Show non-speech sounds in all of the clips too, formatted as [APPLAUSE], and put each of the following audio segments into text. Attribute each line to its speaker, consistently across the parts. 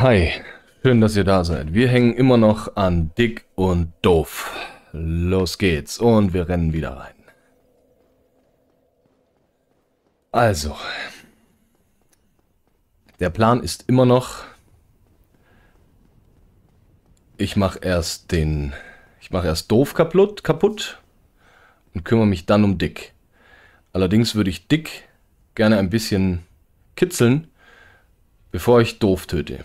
Speaker 1: Hi, schön, dass ihr da seid. Wir hängen immer noch an Dick und Doof. Los geht's und wir rennen wieder rein. Also, der Plan ist immer noch, ich mache erst den, ich mache erst Doof kaputt, kaputt und kümmere mich dann um Dick. Allerdings würde ich Dick gerne ein bisschen kitzeln, bevor ich Doof töte.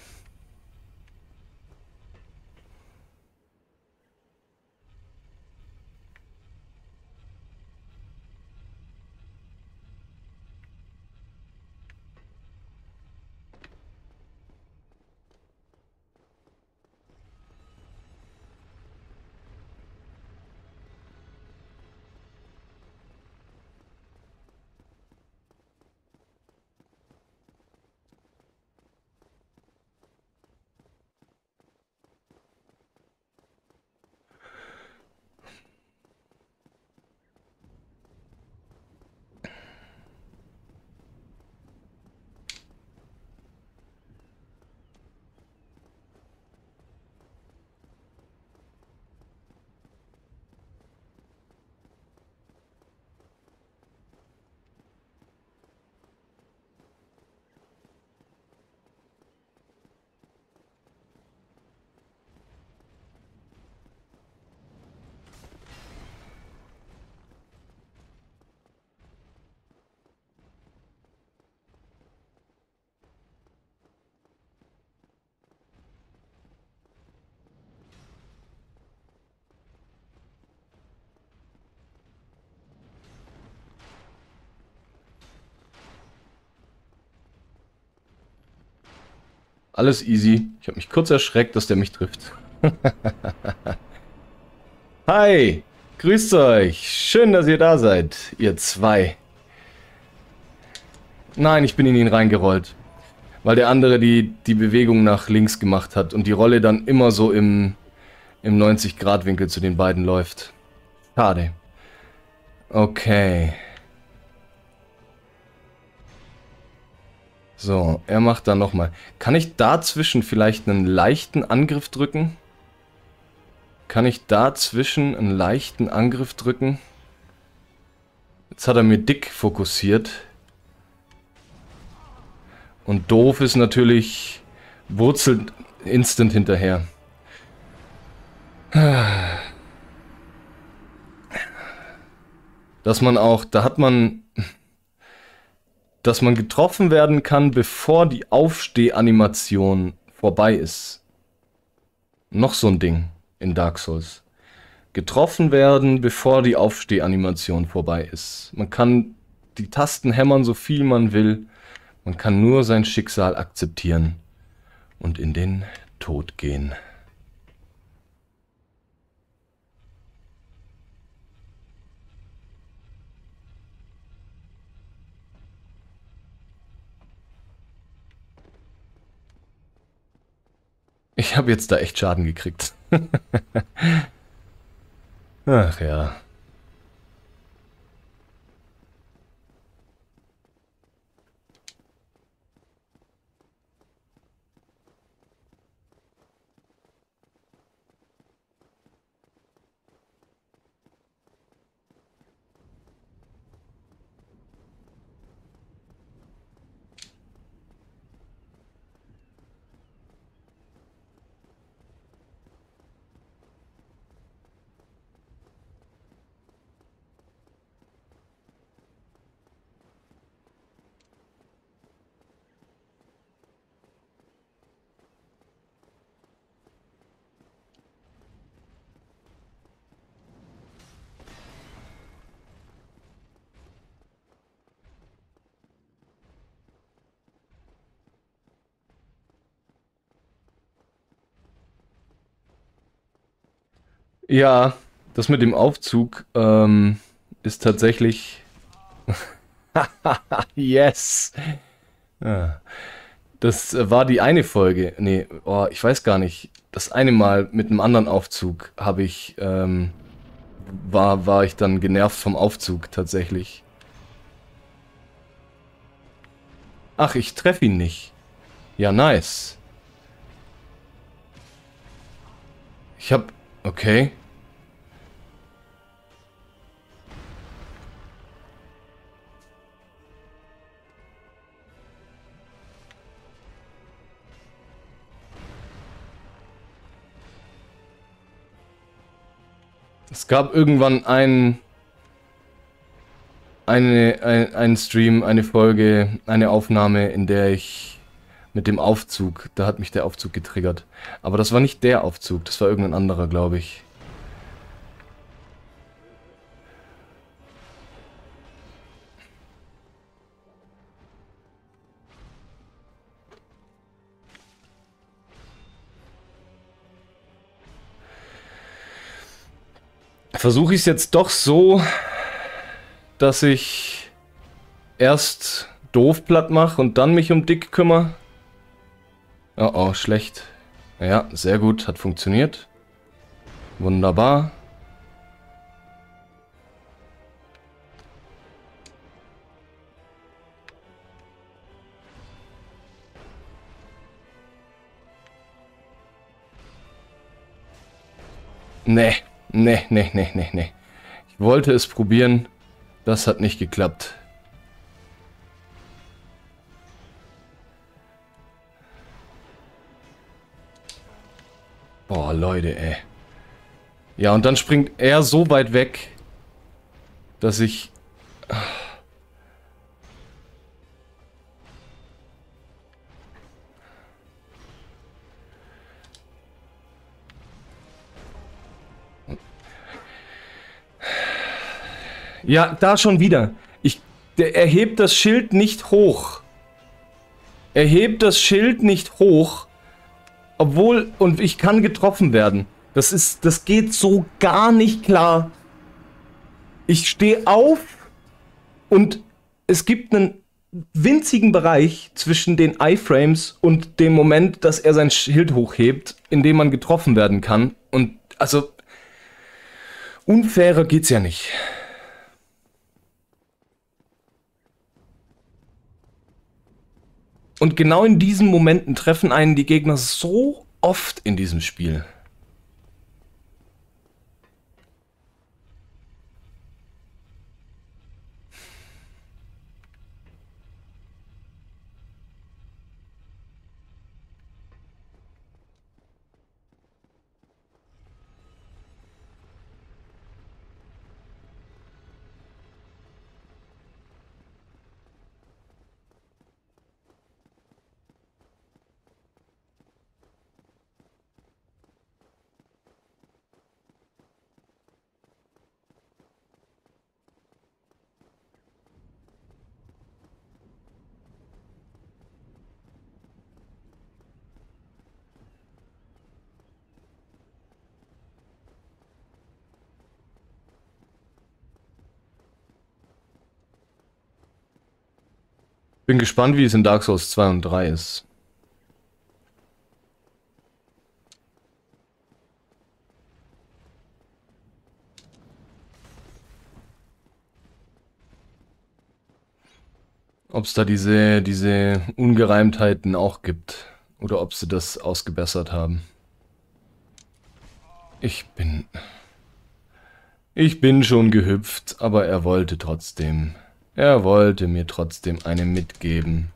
Speaker 1: Alles easy. Ich habe mich kurz erschreckt, dass der mich trifft. [LAUGHS] Hi, grüßt euch. Schön, dass ihr da seid, ihr zwei. Nein, ich bin in ihn reingerollt. Weil der andere die, die Bewegung nach links gemacht hat und die Rolle dann immer so im, im 90-Grad-Winkel zu den beiden läuft. Schade. Okay. So, er macht dann nochmal. Kann ich dazwischen vielleicht einen leichten Angriff drücken? Kann ich dazwischen einen leichten Angriff drücken? Jetzt hat er mir dick fokussiert. Und doof ist natürlich wurzelt instant hinterher. Dass man auch, da hat man dass man getroffen werden kann, bevor die Aufstehanimation vorbei ist. Noch so ein Ding in Dark Souls. Getroffen werden, bevor die Aufstehanimation vorbei ist. Man kann die Tasten hämmern, so viel man will. Man kann nur sein Schicksal akzeptieren und in den Tod gehen. Ich habe jetzt da echt Schaden gekriegt. [LAUGHS] Ach ja. Ja, das mit dem Aufzug ähm, ist tatsächlich. [LAUGHS] yes! Ja. Das war die eine Folge. Nee, oh, ich weiß gar nicht. Das eine Mal mit einem anderen Aufzug habe ich. Ähm, war, war ich dann genervt vom Aufzug tatsächlich. Ach, ich treffe ihn nicht. Ja, nice. Ich hab... Okay. Es gab irgendwann ein, eine, ein, einen Stream, eine Folge, eine Aufnahme, in der ich mit dem Aufzug, da hat mich der Aufzug getriggert. Aber das war nicht der Aufzug, das war irgendein anderer, glaube ich. versuche ich es jetzt doch so, dass ich erst doof platt mache und dann mich um Dick kümmere. Oh oh, schlecht. Ja, sehr gut, hat funktioniert. Wunderbar. Nee. Nee, nee, nee, nee, nee. Ich wollte es probieren. Das hat nicht geklappt. Boah, Leute, ey. Ja, und dann springt er so weit weg, dass ich... Ja, da schon wieder. Ich, der, er das Schild nicht hoch. Er hebt das Schild nicht hoch. Obwohl, und ich kann getroffen werden. Das ist, das geht so gar nicht klar. Ich stehe auf und es gibt einen winzigen Bereich zwischen den Iframes und dem Moment, dass er sein Schild hochhebt, in dem man getroffen werden kann. Und also unfairer geht's ja nicht. Und genau in diesen Momenten treffen einen die Gegner so oft in diesem Spiel. Bin gespannt, wie es in Dark Souls 2 und 3 ist. Ob es da diese, diese Ungereimtheiten auch gibt. Oder ob sie das ausgebessert haben. Ich bin... Ich bin schon gehüpft, aber er wollte trotzdem. Er wollte mir trotzdem eine mitgeben.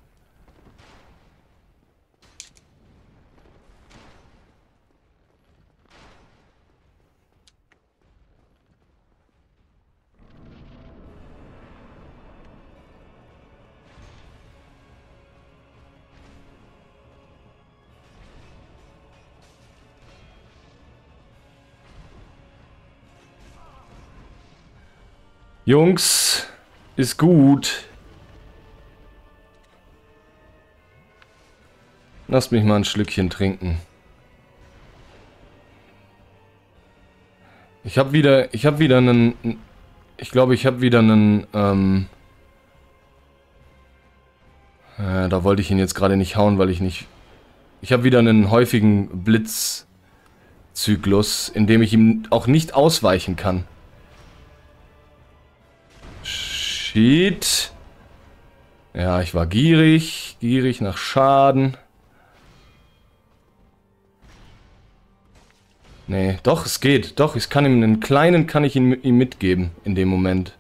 Speaker 1: Jungs, ist gut. Lass mich mal ein Schlückchen trinken. Ich habe wieder, ich habe wieder einen, ich glaube, ich habe wieder einen, ähm, äh, da wollte ich ihn jetzt gerade nicht hauen, weil ich nicht, ich habe wieder einen häufigen Blitzzyklus, in dem ich ihm auch nicht ausweichen kann. Shit. Ja, ich war gierig. Gierig nach Schaden. Nee, doch, es geht. Doch, ich kann ihm einen kleinen kann ich ihm, ihm mitgeben in dem Moment.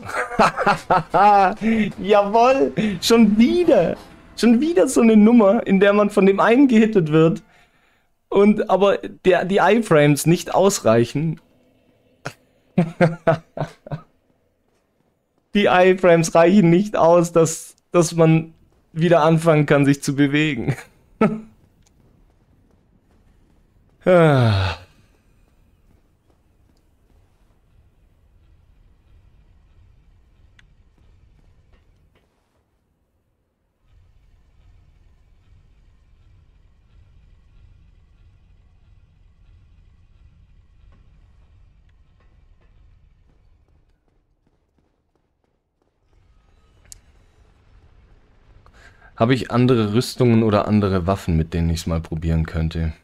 Speaker 1: [LAUGHS] Jawoll, schon wieder. Schon wieder so eine Nummer, in der man von dem einen gehittet wird. Und aber der, die Iframes nicht ausreichen. [LAUGHS] die Iframes reichen nicht aus, dass, dass man wieder anfangen kann, sich zu bewegen. [LAUGHS] Habe ich andere Rüstungen oder andere Waffen, mit denen ich es mal probieren könnte?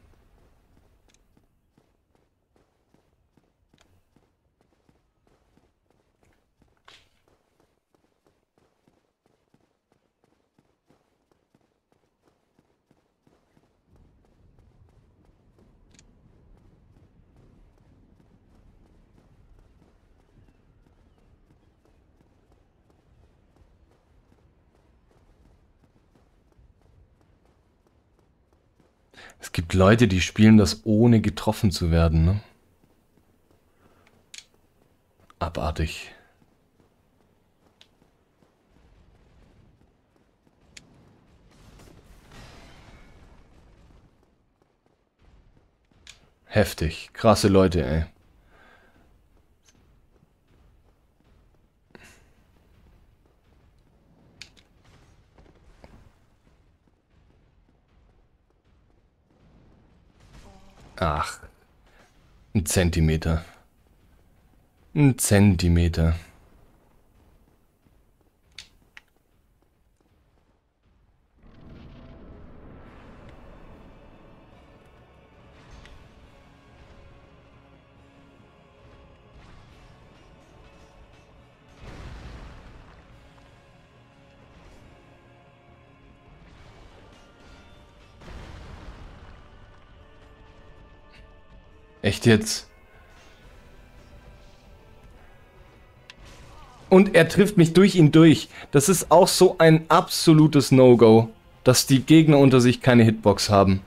Speaker 1: Es gibt Leute, die spielen das ohne getroffen zu werden, ne? Abartig. Heftig. Krasse Leute, ey. Ach. Ein Zentimeter. Ein Zentimeter. Echt jetzt? Und er trifft mich durch ihn durch. Das ist auch so ein absolutes No-Go, dass die Gegner unter sich keine Hitbox haben.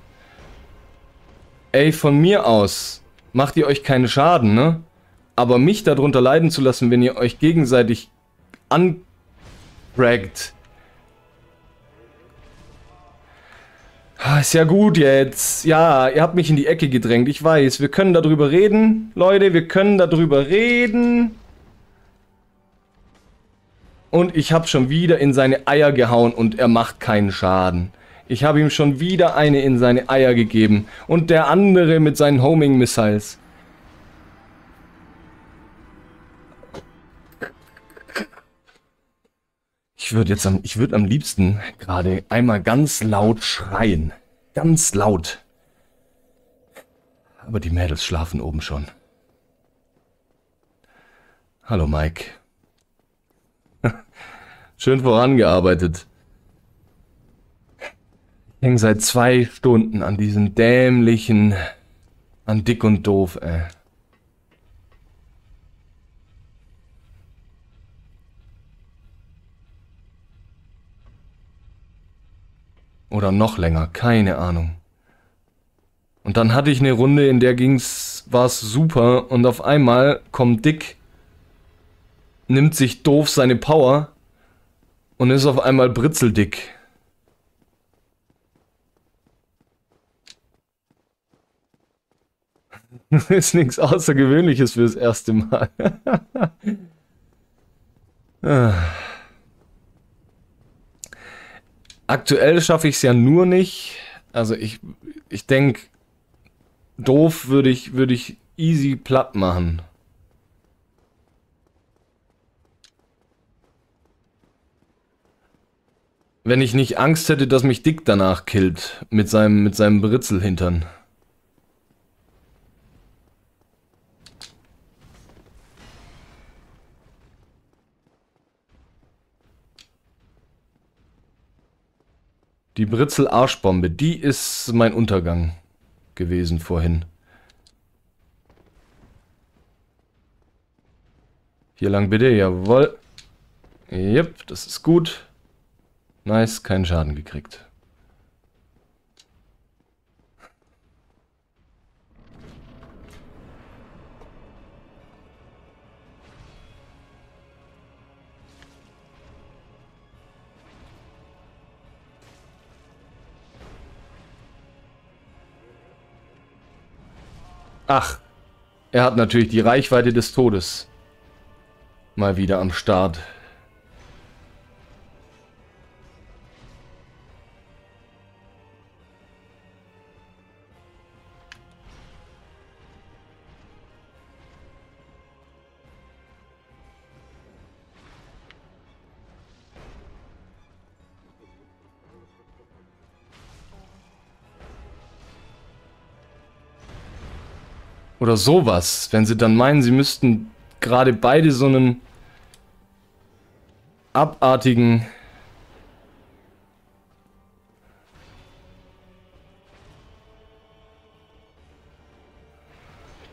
Speaker 1: Ey, von mir aus macht ihr euch keinen Schaden, ne? Aber mich darunter leiden zu lassen, wenn ihr euch gegenseitig anbraggt, ist ja gut jetzt. Ja, ihr habt mich in die Ecke gedrängt. Ich weiß. Wir können darüber reden. Leute, wir können darüber reden. Und ich habe schon wieder in seine Eier gehauen und er macht keinen Schaden. Ich habe ihm schon wieder eine in seine Eier gegeben. Und der andere mit seinen Homing-Missiles. Ich würde jetzt am, ich würde am liebsten gerade einmal ganz laut schreien. Ganz laut. Aber die Mädels schlafen oben schon. Hallo Mike. [LAUGHS] Schön vorangearbeitet. Ich hänge seit zwei Stunden an diesem dämlichen, an dick und doof, ey. Oder noch länger, keine Ahnung. Und dann hatte ich eine Runde, in der ging's, war's super und auf einmal kommt Dick, nimmt sich doof seine Power und ist auf einmal britzeldick. [LAUGHS] ist nichts Außergewöhnliches fürs erste Mal. [LAUGHS] ah. Aktuell schaffe ich es ja nur nicht. Also ich, ich denke, doof würde ich, würde ich easy platt machen. Wenn ich nicht Angst hätte, dass mich Dick danach killt. Mit seinem, mit seinem Britzelhintern. Die Britzel-Arschbombe, die ist mein Untergang gewesen vorhin. Hier lang bitte, jawohl. Jep, das ist gut. Nice, keinen Schaden gekriegt. Ach, er hat natürlich die Reichweite des Todes. Mal wieder am Start. Oder sowas, wenn sie dann meinen, sie müssten gerade beide so einen abartigen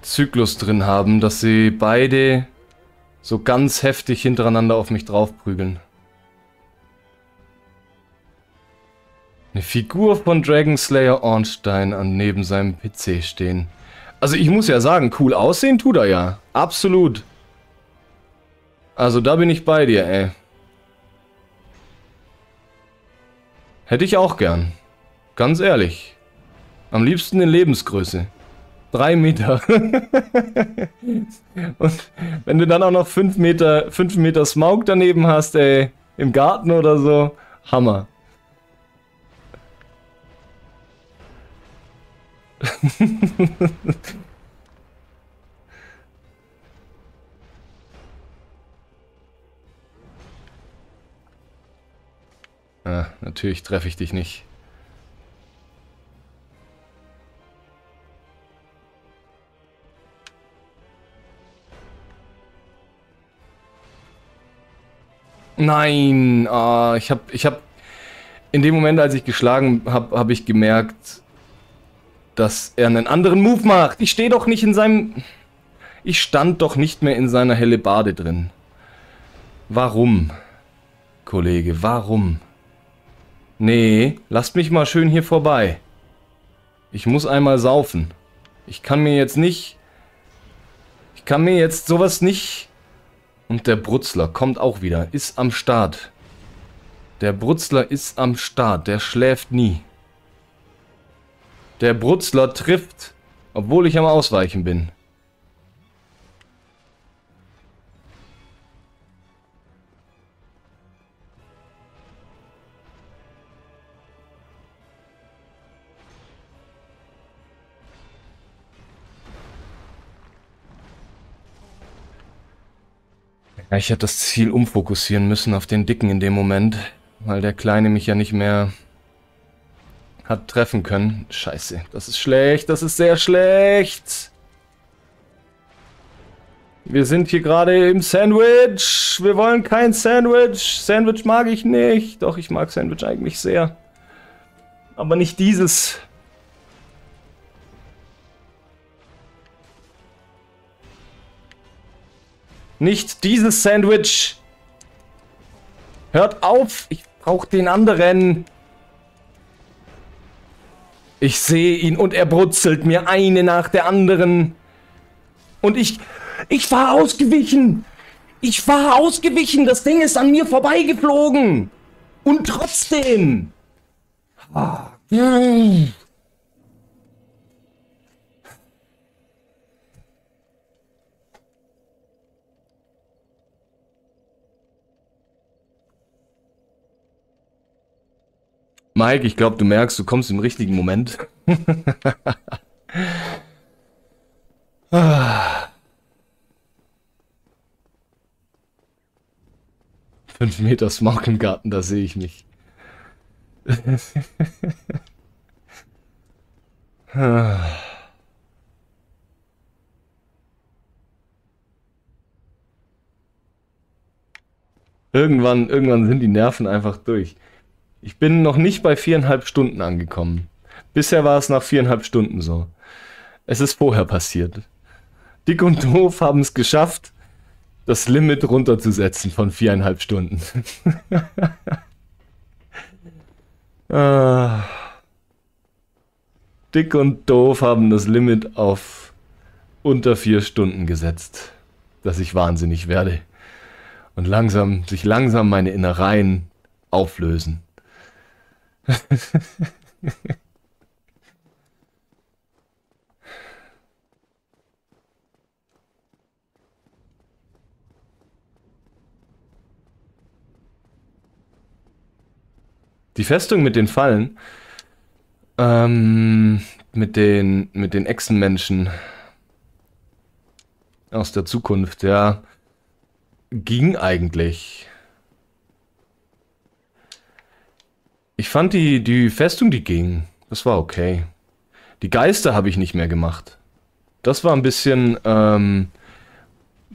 Speaker 1: Zyklus drin haben, dass sie beide so ganz heftig hintereinander auf mich draufprügeln. Eine Figur von Dragon Slayer Ornstein an neben seinem PC stehen. Also ich muss ja sagen, cool aussehen tut er ja. Absolut. Also da bin ich bei dir, ey. Hätte ich auch gern. Ganz ehrlich. Am liebsten in Lebensgröße. Drei Meter. [LAUGHS] Und wenn du dann auch noch fünf Meter, fünf Meter Smaug daneben hast, ey, im Garten oder so, Hammer. [LAUGHS] ah, natürlich treffe ich dich nicht. Nein, oh, ich habe ich hab in dem Moment, als ich geschlagen habe, habe ich gemerkt, dass er einen anderen Move macht. Ich stehe doch nicht in seinem... Ich stand doch nicht mehr in seiner helle Bade drin. Warum, Kollege, warum? Nee, lasst mich mal schön hier vorbei. Ich muss einmal saufen. Ich kann mir jetzt nicht... Ich kann mir jetzt sowas nicht... Und der Brutzler kommt auch wieder, ist am Start. Der Brutzler ist am Start, der schläft nie. Der Brutzler trifft, obwohl ich am Ausweichen bin. Ich hätte das Ziel umfokussieren müssen auf den Dicken in dem Moment, weil der Kleine mich ja nicht mehr hat treffen können. Scheiße, das ist schlecht, das ist sehr schlecht. Wir sind hier gerade im Sandwich. Wir wollen kein Sandwich. Sandwich mag ich nicht. Doch, ich mag Sandwich eigentlich sehr. Aber nicht dieses. Nicht dieses Sandwich. Hört auf. Ich brauche den anderen. Ich sehe ihn und er brutzelt mir eine nach der anderen. Und ich... Ich war ausgewichen. Ich war ausgewichen. Das Ding ist an mir vorbeigeflogen. Und trotzdem... Ah. Hm. Mike, ich glaube, du merkst, du kommst im richtigen Moment. [LAUGHS] Fünf Meter Smog im Garten, da sehe ich mich. [LAUGHS] irgendwann, irgendwann sind die Nerven einfach durch. Ich bin noch nicht bei viereinhalb Stunden angekommen. Bisher war es nach viereinhalb Stunden so. Es ist vorher passiert. Dick und Doof haben es geschafft, das Limit runterzusetzen von viereinhalb Stunden. [LAUGHS] ah. Dick und Doof haben das Limit auf unter vier Stunden gesetzt, dass ich wahnsinnig werde. Und langsam, sich langsam meine Innereien auflösen. [LAUGHS] Die Festung mit den Fallen, ähm, mit den, mit den Echsenmenschen aus der Zukunft, ja, ging eigentlich. Ich fand die, die Festung, die ging. Das war okay. Die Geister habe ich nicht mehr gemacht. Das war ein bisschen, ähm,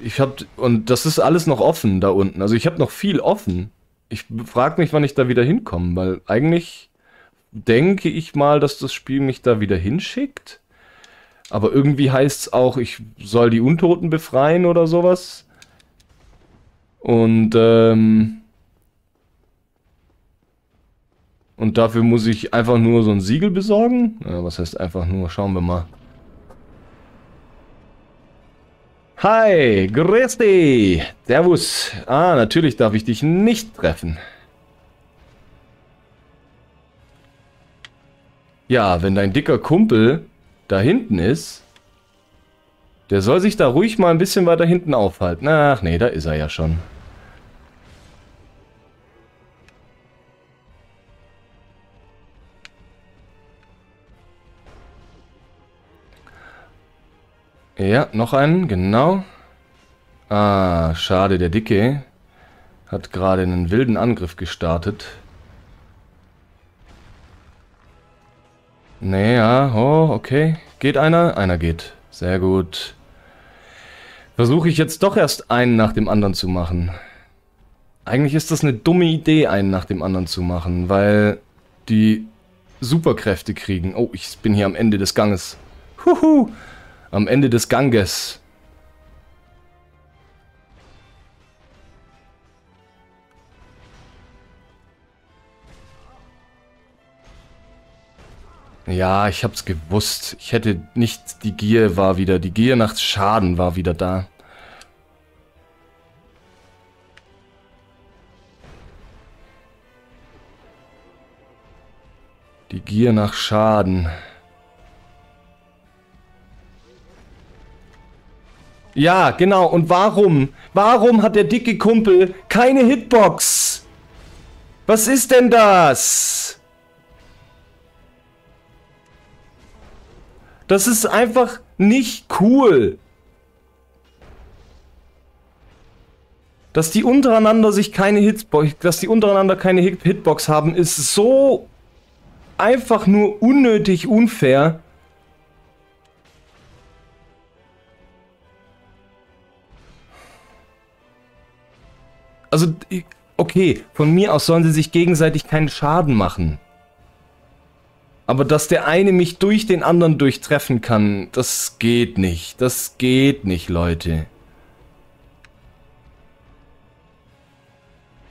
Speaker 1: ich hab, und das ist alles noch offen da unten. Also ich habe noch viel offen. Ich frage mich, wann ich da wieder hinkomme, weil eigentlich denke ich mal, dass das Spiel mich da wieder hinschickt. Aber irgendwie heißt es auch, ich soll die Untoten befreien oder sowas. Und ähm, Und dafür muss ich einfach nur so ein Siegel besorgen? Ja, was heißt einfach nur? Schauen wir mal. Hi, grüß dich. Servus. Ah, natürlich darf ich dich nicht treffen. Ja, wenn dein dicker Kumpel da hinten ist, der soll sich da ruhig mal ein bisschen weiter hinten aufhalten. Ach nee, da ist er ja schon. Ja, noch einen, genau. Ah, schade, der Dicke hat gerade einen wilden Angriff gestartet. Nee, ja, oh, okay. Geht einer? Einer geht. Sehr gut. Versuche ich jetzt doch erst einen nach dem anderen zu machen. Eigentlich ist das eine dumme Idee, einen nach dem anderen zu machen, weil die Superkräfte kriegen. Oh, ich bin hier am Ende des Ganges. Huhu! Am Ende des Ganges. Ja, ich hab's gewusst. Ich hätte nicht... Die Gier war wieder... Die Gier nach Schaden war wieder da. Die Gier nach Schaden. Ja, genau. Und warum? Warum hat der dicke Kumpel keine Hitbox? Was ist denn das? Das ist einfach nicht cool. Dass die untereinander sich keine Hitbox, dass die untereinander keine Hitbox haben, ist so einfach nur unnötig unfair. Also, okay, von mir aus sollen sie sich gegenseitig keinen Schaden machen. Aber dass der eine mich durch den anderen durchtreffen kann, das geht nicht. Das geht nicht, Leute.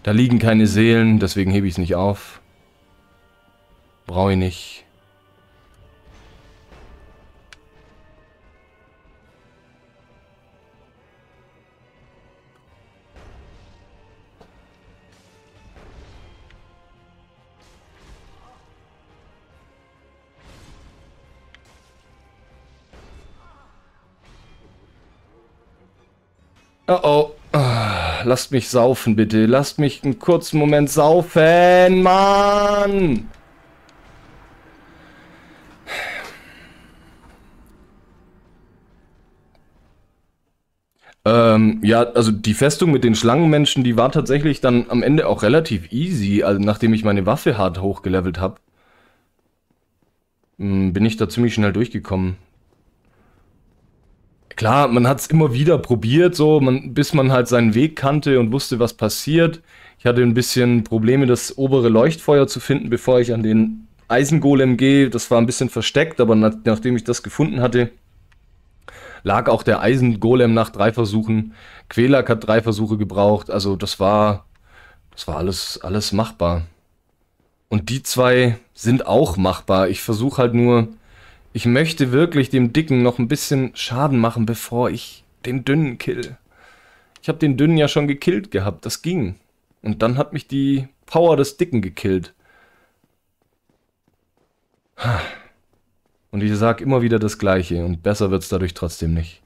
Speaker 1: Da liegen keine Seelen, deswegen hebe ich es nicht auf. Brauche ich nicht. Oh oh. Lasst mich saufen, bitte. Lasst mich einen kurzen Moment saufen, Mann! Ähm, ja, also die Festung mit den Schlangenmenschen, die war tatsächlich dann am Ende auch relativ easy, also nachdem ich meine Waffe hart hochgelevelt habe. Hm, bin ich da ziemlich schnell durchgekommen. Klar, man hat es immer wieder probiert, so, man, bis man halt seinen Weg kannte und wusste, was passiert. Ich hatte ein bisschen Probleme, das obere Leuchtfeuer zu finden, bevor ich an den Eisengolem gehe. Das war ein bisschen versteckt, aber nach, nachdem ich das gefunden hatte, lag auch der Eisengolem nach drei Versuchen. Quelak hat drei Versuche gebraucht. Also das war, das war alles, alles machbar. Und die zwei sind auch machbar. Ich versuche halt nur, ich möchte wirklich dem Dicken noch ein bisschen Schaden machen, bevor ich den Dünnen kill. Ich habe den Dünnen ja schon gekillt gehabt, das ging. Und dann hat mich die Power des Dicken gekillt. Und ich sag immer wieder das Gleiche und besser wird's dadurch trotzdem nicht.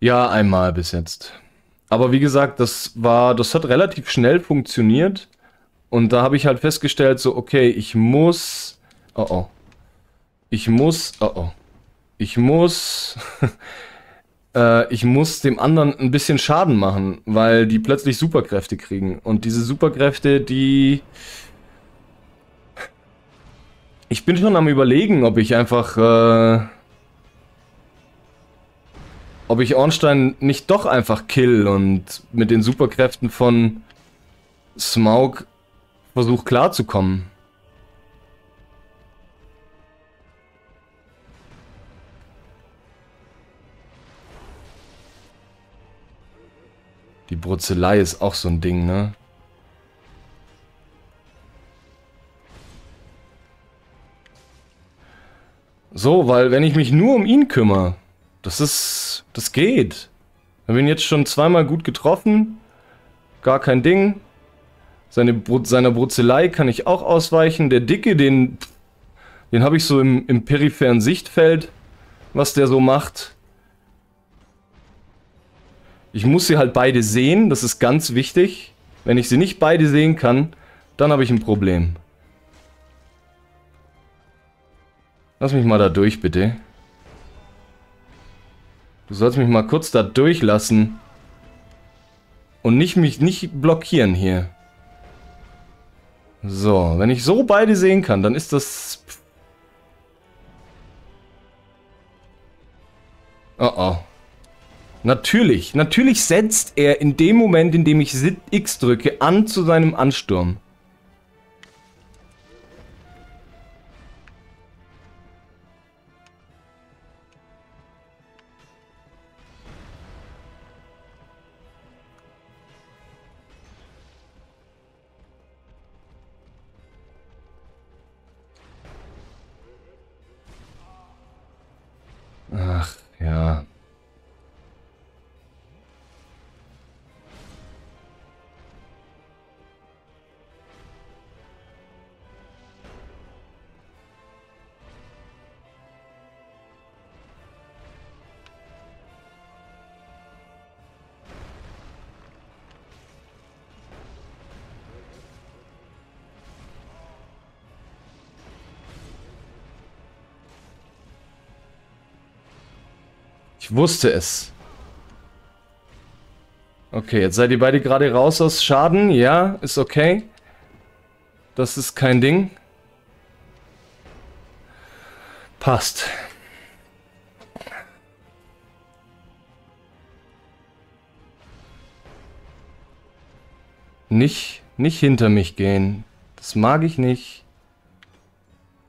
Speaker 1: Ja, einmal bis jetzt. Aber wie gesagt, das war, das hat relativ schnell funktioniert. Und da habe ich halt festgestellt, so, okay, ich muss. Oh oh. Ich muss. Oh oh. Ich muss. [LAUGHS] äh, ich muss dem anderen ein bisschen Schaden machen, weil die plötzlich Superkräfte kriegen. Und diese Superkräfte, die. Ich bin schon am überlegen, ob ich einfach. Äh, ob ich Ornstein nicht doch einfach kill und mit den Superkräften von Smaug versuche klarzukommen. Die Brutzelei ist auch so ein Ding, ne? So, weil wenn ich mich nur um ihn kümmere, das ist. Das geht. Wir haben ihn jetzt schon zweimal gut getroffen. Gar kein Ding. Seine, seiner Brutzelei kann ich auch ausweichen. Der Dicke, den. Den habe ich so im, im peripheren Sichtfeld, was der so macht. Ich muss sie halt beide sehen, das ist ganz wichtig. Wenn ich sie nicht beide sehen kann, dann habe ich ein Problem. Lass mich mal da durch, bitte. Du sollst mich mal kurz da durchlassen. Und nicht mich nicht blockieren hier. So, wenn ich so beide sehen kann, dann ist das... Oh oh. Natürlich, natürlich setzt er in dem Moment, in dem ich X drücke, an zu seinem Ansturm. Ja. Ich wusste es. Okay, jetzt seid ihr beide gerade raus aus Schaden. Ja, ist okay. Das ist kein Ding. Passt. Nicht, nicht hinter mich gehen. Das mag ich nicht.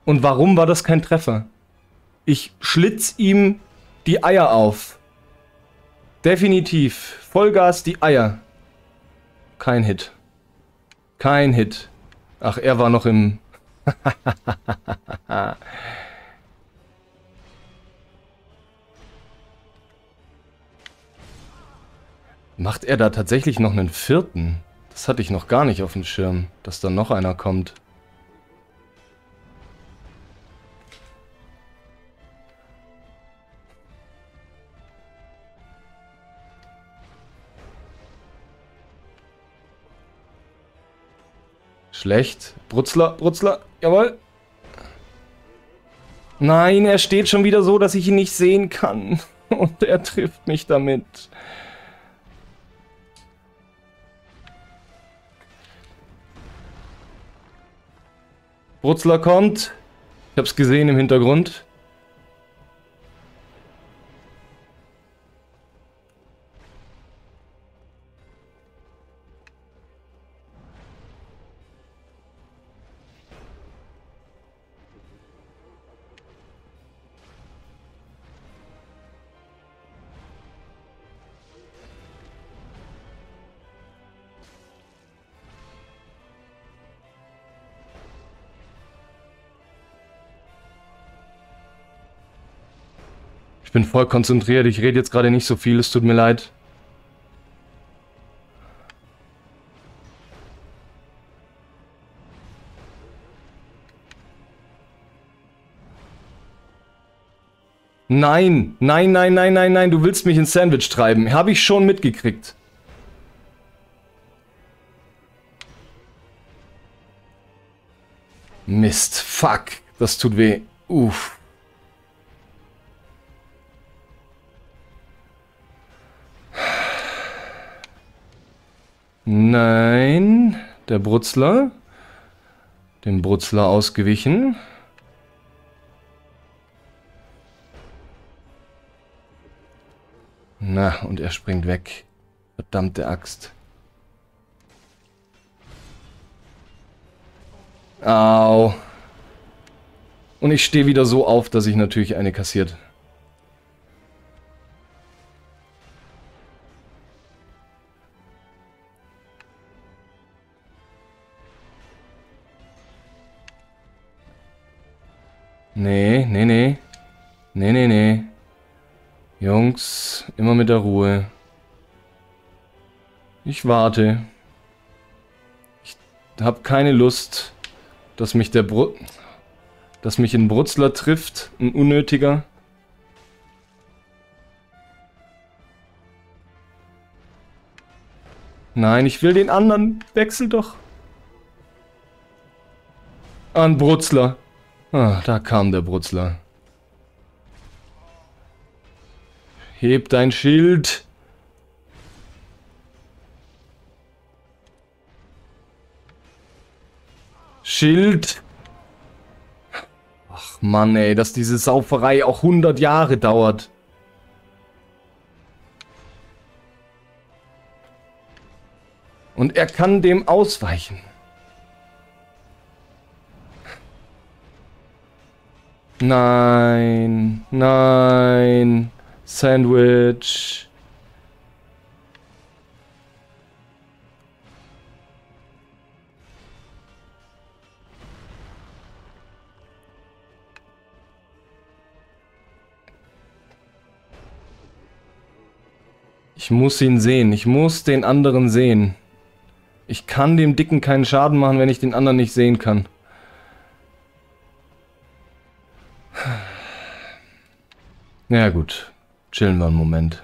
Speaker 1: Und warum war das kein Treffer? Ich schlitz ihm die Eier auf. Definitiv. Vollgas die Eier. Kein Hit. Kein Hit. Ach, er war noch im... [LAUGHS] Macht er da tatsächlich noch einen vierten? Das hatte ich noch gar nicht auf dem Schirm, dass da noch einer kommt. Schlecht. Brutzler, Brutzler, jawohl. Nein, er steht schon wieder so, dass ich ihn nicht sehen kann. [LAUGHS] Und er trifft mich damit. Brutzler kommt. Ich hab's gesehen im Hintergrund. Bin voll konzentriert, ich rede jetzt gerade nicht so viel, es tut mir leid. Nein, nein, nein, nein, nein, nein, du willst mich ins Sandwich treiben. Habe ich schon mitgekriegt. Mist, fuck, das tut weh. Uff. Nein, der Brutzler. Dem Brutzler ausgewichen. Na, und er springt weg. Verdammte Axt. Au. Und ich stehe wieder so auf, dass ich natürlich eine kassiert. Nee, nee, nee. Nee, nee, nee. Jungs, immer mit der Ruhe. Ich warte. Ich habe keine Lust, dass mich der Bru dass mich ein Brutzler trifft, ein unnötiger. Nein, ich will den anderen. Wechsel doch. Ein Brutzler. Ah, da kam der Brutzler. Heb dein Schild. Schild. Ach Mann, ey, dass diese Sauferei auch 100 Jahre dauert. Und er kann dem ausweichen. Nein, nein, Sandwich. Ich muss ihn sehen. Ich muss den anderen sehen. Ich kann dem Dicken keinen Schaden machen, wenn ich den anderen nicht sehen kann. Ja gut, chillen wir einen Moment.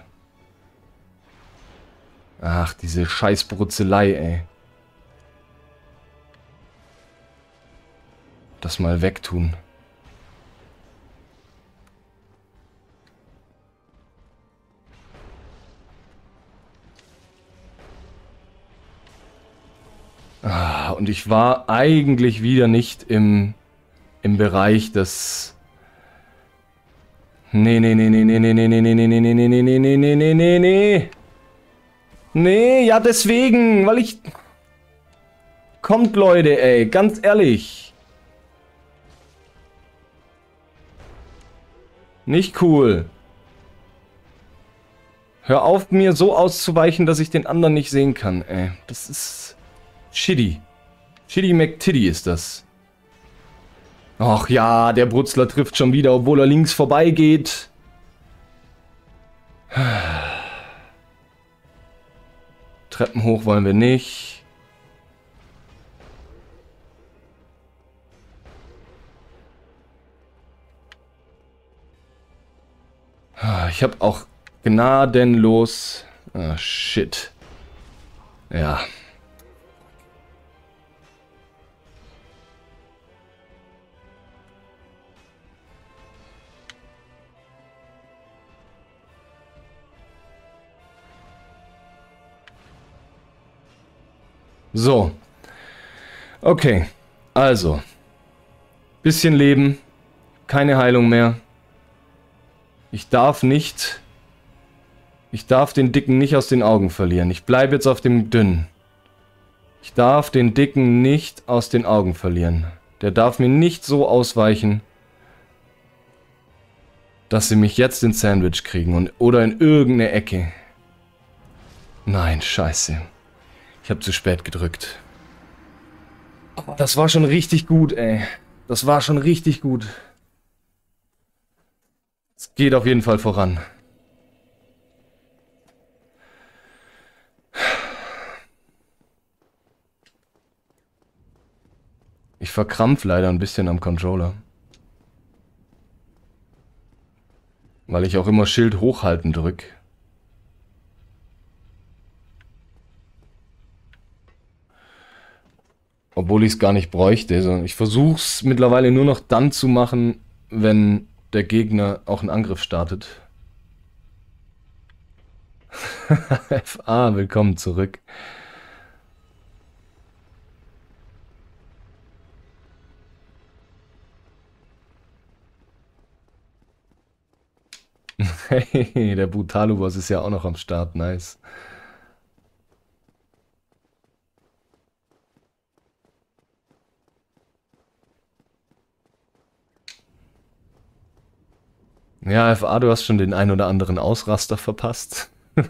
Speaker 1: Ach, diese Scheißbrutzelei, ey. Das mal wegtun. Ah, und ich war eigentlich wieder nicht im, im Bereich des Nee, nee, nee, nee, nee, nee, nee, nee, nee, nee, nee, nee, nee, nee, nee, nee, nee, nee, nee. Nee, ja deswegen, weil ich... Kommt Leute, ey, ganz ehrlich. Nicht cool. Hör auf, mir so auszuweichen, dass ich den anderen nicht sehen kann, ey. Das ist... Shitty. Shitty McTitty ist das. Ach ja, der Brutzler trifft schon wieder, obwohl er links vorbeigeht. Treppen hoch wollen wir nicht. Ich habe auch gnadenlos... Ah, shit. Ja. So. Okay. Also. Bisschen Leben. Keine Heilung mehr. Ich darf nicht... Ich darf den Dicken nicht aus den Augen verlieren. Ich bleibe jetzt auf dem Dünnen. Ich darf den Dicken nicht aus den Augen verlieren. Der darf mir nicht so ausweichen, dass sie mich jetzt ins Sandwich kriegen und, oder in irgendeine Ecke. Nein, scheiße. Ich habe zu spät gedrückt. Das war schon richtig gut, ey. Das war schon richtig gut. Es geht auf jeden Fall voran. Ich verkrampf leider ein bisschen am Controller. Weil ich auch immer Schild hochhalten drück. Obwohl ich es gar nicht bräuchte. Also ich versuche es mittlerweile nur noch dann zu machen, wenn der Gegner auch einen Angriff startet. [LAUGHS] FA, willkommen zurück. [LAUGHS] Hey, der Brutalubos ist ja auch noch am Start, nice. Ja, FA, du hast schon den ein oder anderen Ausraster verpasst. [LAUGHS]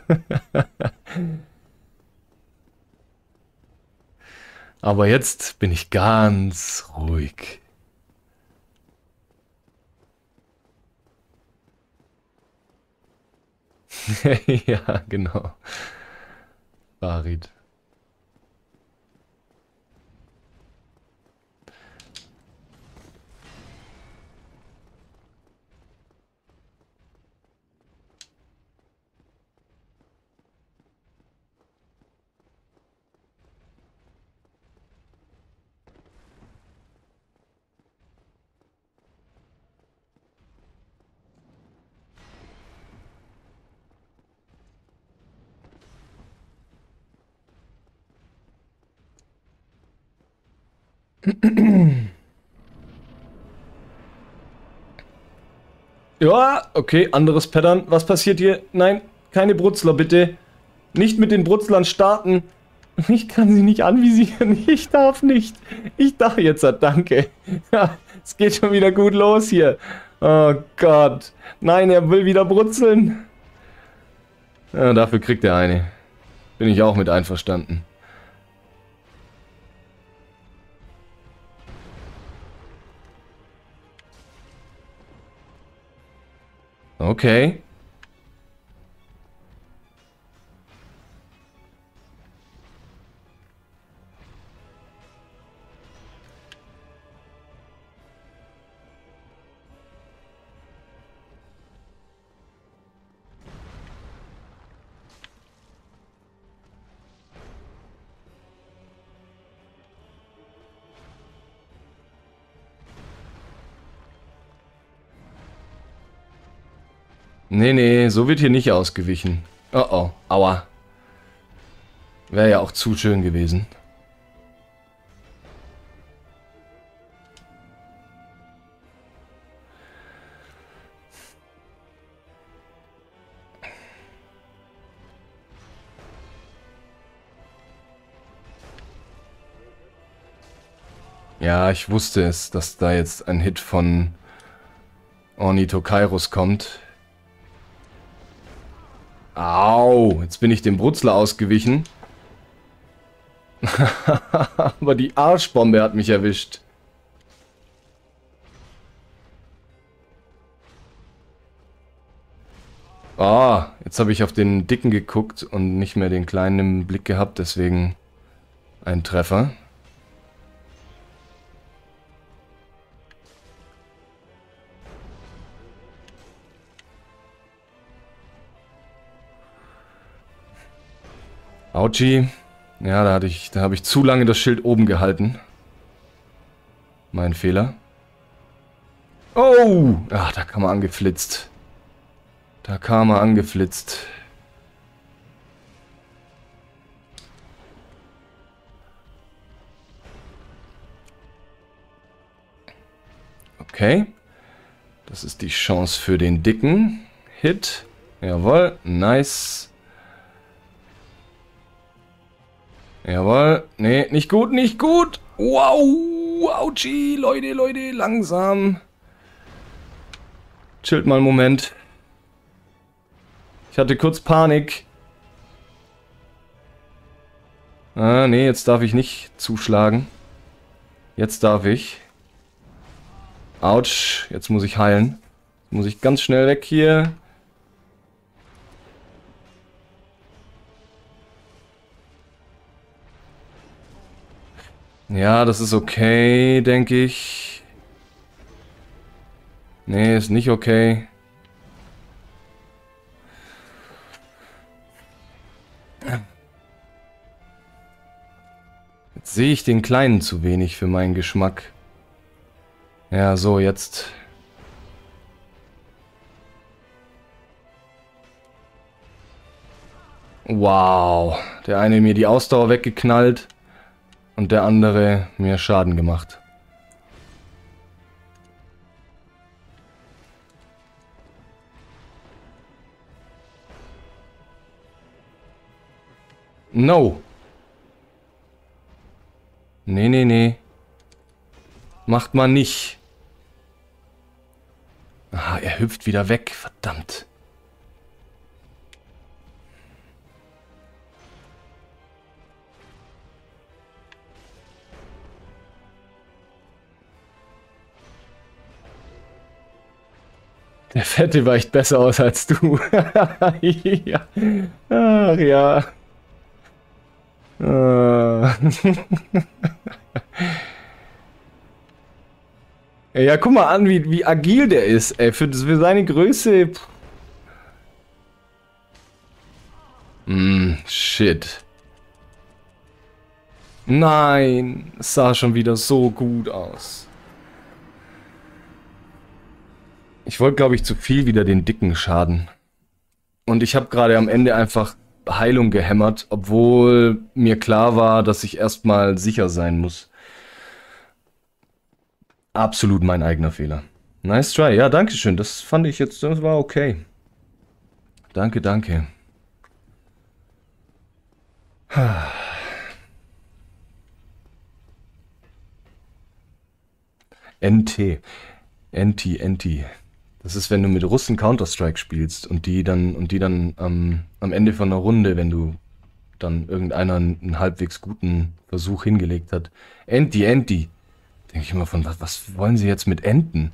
Speaker 1: Aber jetzt bin ich ganz ruhig. [LAUGHS] ja, genau. Farid. Ja, okay, anderes Pattern. Was passiert hier? Nein, keine Brutzler, bitte. Nicht mit den Brutzlern starten. Ich kann sie nicht anvisieren. [LAUGHS] Ich darf nicht. Ich darf jetzt, danke. Ja, es geht schon wieder gut los hier. Oh Gott. Nein, er will wieder brutzeln. Ja, dafür kriegt er eine. Bin ich auch mit einverstanden. Okay. Nee, nee, so wird hier nicht ausgewichen. Oh oh, aua. Wäre ja auch zu schön gewesen. Ja, ich wusste es, dass da jetzt ein Hit von Ornito Kairos kommt. Au, jetzt bin ich dem Brutzler ausgewichen. [LAUGHS] Aber die Arschbombe hat mich erwischt. Ah, jetzt habe ich auf den Dicken geguckt und nicht mehr den Kleinen im Blick gehabt, deswegen ein Treffer. Autschi. Ja, da, hatte ich, da habe ich zu lange das Schild oben gehalten. Mein Fehler. Oh! Ach, da kam er angeflitzt. Da kam er angeflitzt. Okay. Das ist die Chance für den dicken Hit. Jawohl, nice. Jawohl. Nee, nicht gut, nicht gut. Wow, ouchie, Leute, Leute, langsam. Chillt mal einen Moment. Ich hatte kurz Panik. Ah, nee, jetzt darf ich nicht zuschlagen. Jetzt darf ich. Autsch, jetzt muss ich heilen. Jetzt muss ich ganz schnell weg hier. Ja, das ist okay, denke ich. Nee, ist nicht okay. Jetzt sehe ich den Kleinen zu wenig für meinen Geschmack. Ja, so, jetzt... Wow, der eine mir die Ausdauer weggeknallt und der andere mir Schaden gemacht. No. Nee, nee, nee. Macht man nicht. Ah, er hüpft wieder weg. Verdammt. Der Fette weicht besser aus als du. [LAUGHS] ja. Ach ja. Ah. ja, guck mal an, wie, wie agil der ist, ey. Für, für seine Größe. Hm, shit. Nein, sah schon wieder so gut aus. Ich wollte, glaube ich, zu viel wieder den dicken Schaden. Und ich habe gerade am Ende einfach Heilung gehämmert, obwohl mir klar war, dass ich erstmal sicher sein muss. Absolut mein eigener Fehler. Nice try. Ja, danke schön. Das fand ich jetzt, das war okay. Danke, danke. [SIGHS] NT. NT, NT. Das ist, wenn du mit Russen Counter-Strike spielst und die dann, und die dann ähm, am Ende von einer Runde, wenn du dann irgendeiner einen halbwegs guten Versuch hingelegt hat. Enti, Enti. Denke ich immer von, was, was wollen sie jetzt mit Enten?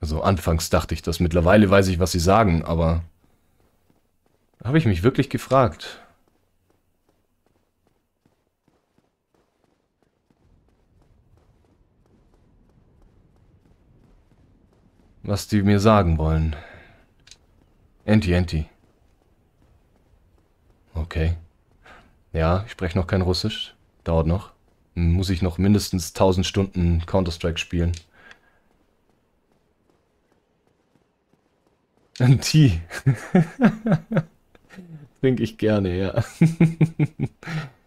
Speaker 1: Also anfangs dachte ich das, mittlerweile weiß ich, was sie sagen, aber habe ich mich wirklich gefragt. Was die mir sagen wollen. Enti, Enti. Okay. Ja, ich spreche noch kein Russisch. Dauert noch. Muss ich noch mindestens 1000 Stunden Counter-Strike spielen. Enti. [LAUGHS] Trinke ich gerne, ja. [LAUGHS]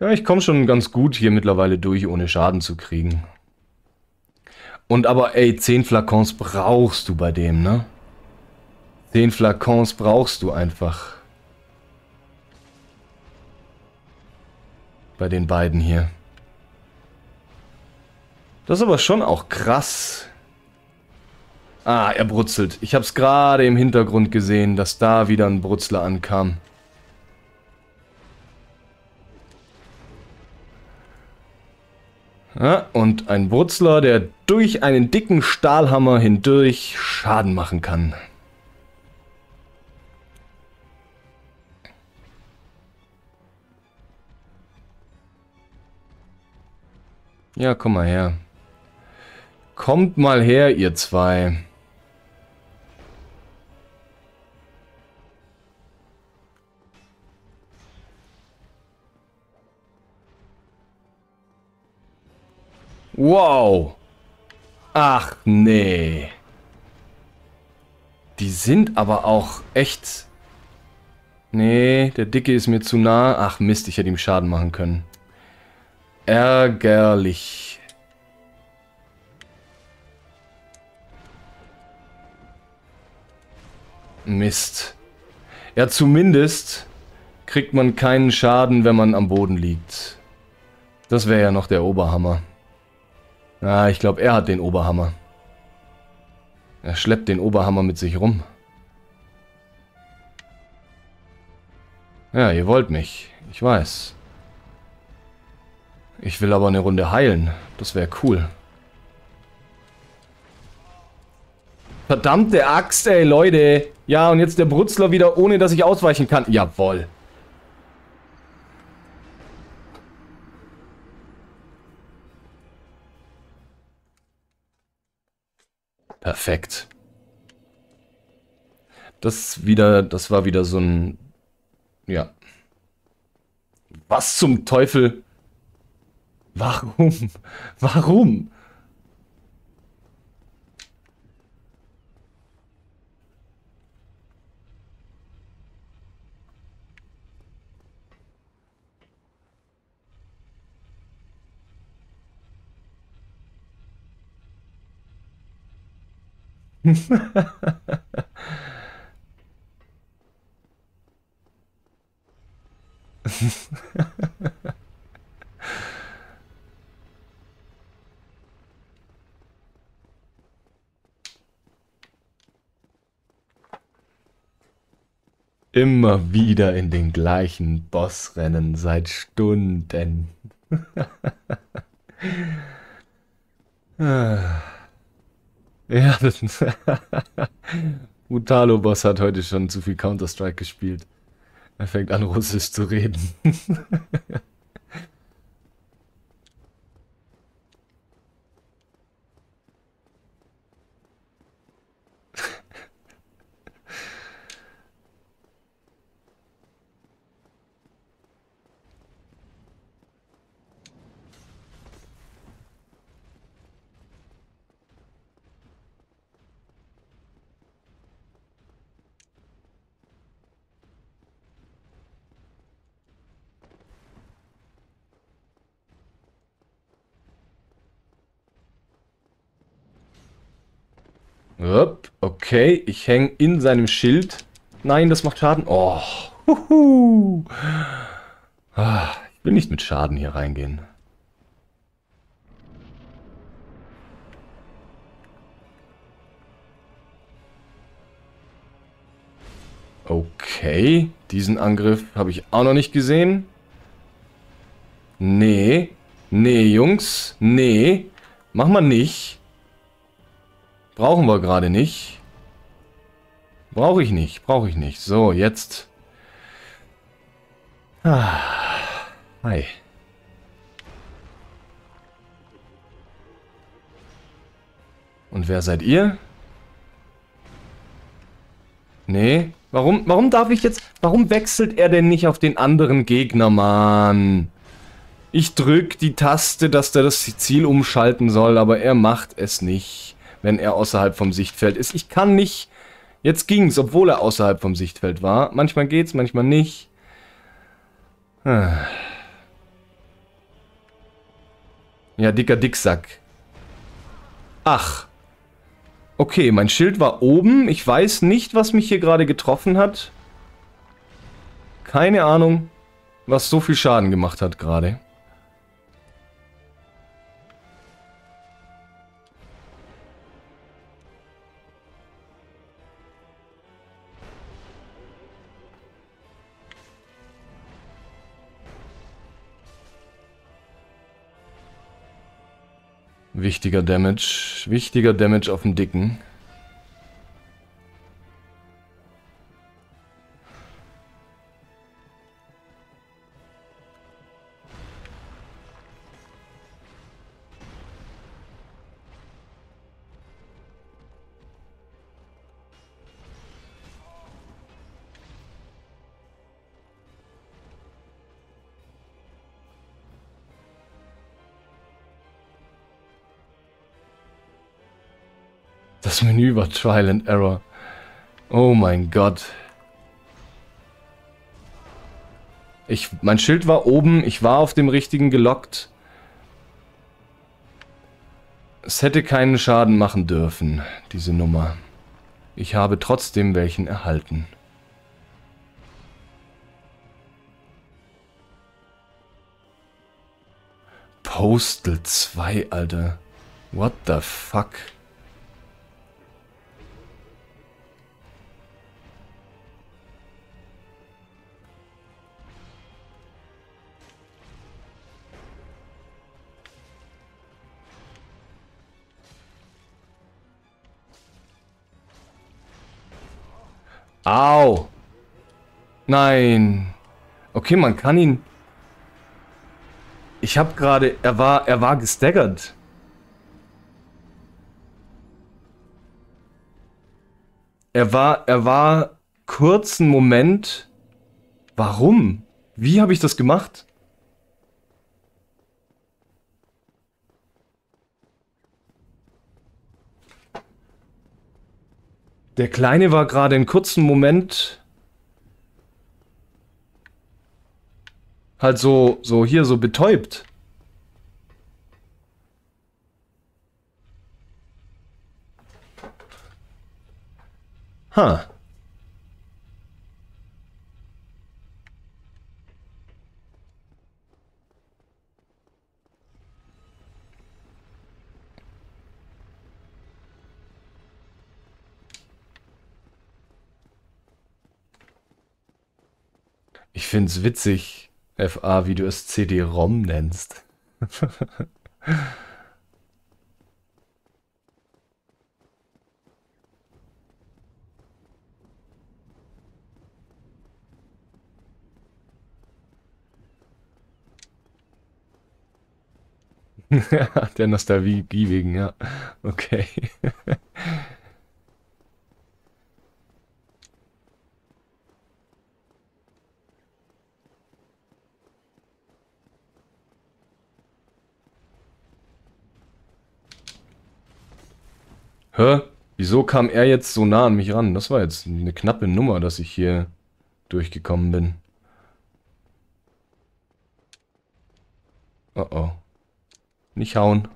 Speaker 1: Ja, ich komme schon ganz gut hier mittlerweile durch, ohne Schaden zu kriegen. Und aber, ey, 10 Flakons brauchst du bei dem, ne? 10 Flakons brauchst du einfach. Bei den beiden hier. Das ist aber schon auch krass. Ah, er brutzelt. Ich hab's gerade im Hintergrund gesehen, dass da wieder ein Brutzler ankam. Ja, und ein Brutzler, der durch einen dicken Stahlhammer hindurch Schaden machen kann. Ja, komm mal her. Kommt mal her, ihr zwei. Wow. Ach, nee. Die sind aber auch echt... Nee, der Dicke ist mir zu nah. Ach Mist, ich hätte ihm Schaden machen können. Ärgerlich. Mist. Ja, zumindest kriegt man keinen Schaden, wenn man am Boden liegt. Das wäre ja noch der Oberhammer. Ah, ich glaube, er hat den Oberhammer. Er schleppt den Oberhammer mit sich rum. Ja, ihr wollt mich. Ich weiß. Ich will aber eine Runde heilen. Das wäre cool. Verdammte Axt, ey, Leute. Ja, und jetzt der Brutzler wieder, ohne dass ich ausweichen kann. Jawoll. Perfekt. Das wieder, das war wieder so ein, ja. Was zum Teufel? Warum? [LAUGHS] Warum? [LAUGHS] Immer wieder in den gleichen Bossrennen seit Stunden. [LAUGHS] ah. Ja, [LAUGHS] das Brutalo-Boss hat heute schon zu viel Counter-Strike gespielt. Er fängt an, Russisch zu reden. [LAUGHS] Okay, ich hänge in seinem Schild. Nein, das macht Schaden. Oh. Huhu. Ah, ich will nicht mit Schaden hier reingehen. Okay, diesen Angriff habe ich auch noch nicht gesehen. Nee, nee, Jungs, nee, mach mal nicht. Brauchen wir gerade nicht. Brauche ich nicht, brauche ich nicht. So, jetzt. Ah, hi. Und wer seid ihr? Nee. Warum, warum darf ich jetzt... Warum wechselt er denn nicht auf den anderen Gegner, Mann? Ich drück die Taste, dass der das Ziel umschalten soll, aber er macht es nicht, wenn er außerhalb vom Sichtfeld ist. Ich kann nicht Jetzt ging's, obwohl er außerhalb vom Sichtfeld war. Manchmal geht's, manchmal nicht. Ja, dicker Dicksack. Ach. Okay, mein Schild war oben. Ich weiß nicht, was mich hier gerade getroffen hat. Keine Ahnung, was so viel Schaden gemacht hat gerade. Wichtiger Damage. Wichtiger Damage auf den Dicken. Menü war Trial and Error. Oh mein Gott. Ich, mein Schild war oben, ich war auf dem richtigen gelockt. Es hätte keinen Schaden machen dürfen, diese Nummer. Ich habe trotzdem welchen erhalten. Postal 2, Alter. What the fuck? Au. Nein. Okay, man kann ihn... Ich habe gerade... Er war, er war gestaggert. Er war, er war kurzen Moment... Warum? Wie habe ich das gemacht? Der Kleine war gerade einen kurzen Moment halt so, so hier so betäubt. Ha. Huh. Ich find's witzig, FA, wie du es CD-ROM nennst. [LAUGHS] Der Nostalgie wegen, ja. Okay. [LAUGHS] Hä? Wieso kam er jetzt so nah an mich ran? Das war jetzt eine knappe Nummer, dass ich hier durchgekommen bin. Oh oh. Nicht hauen.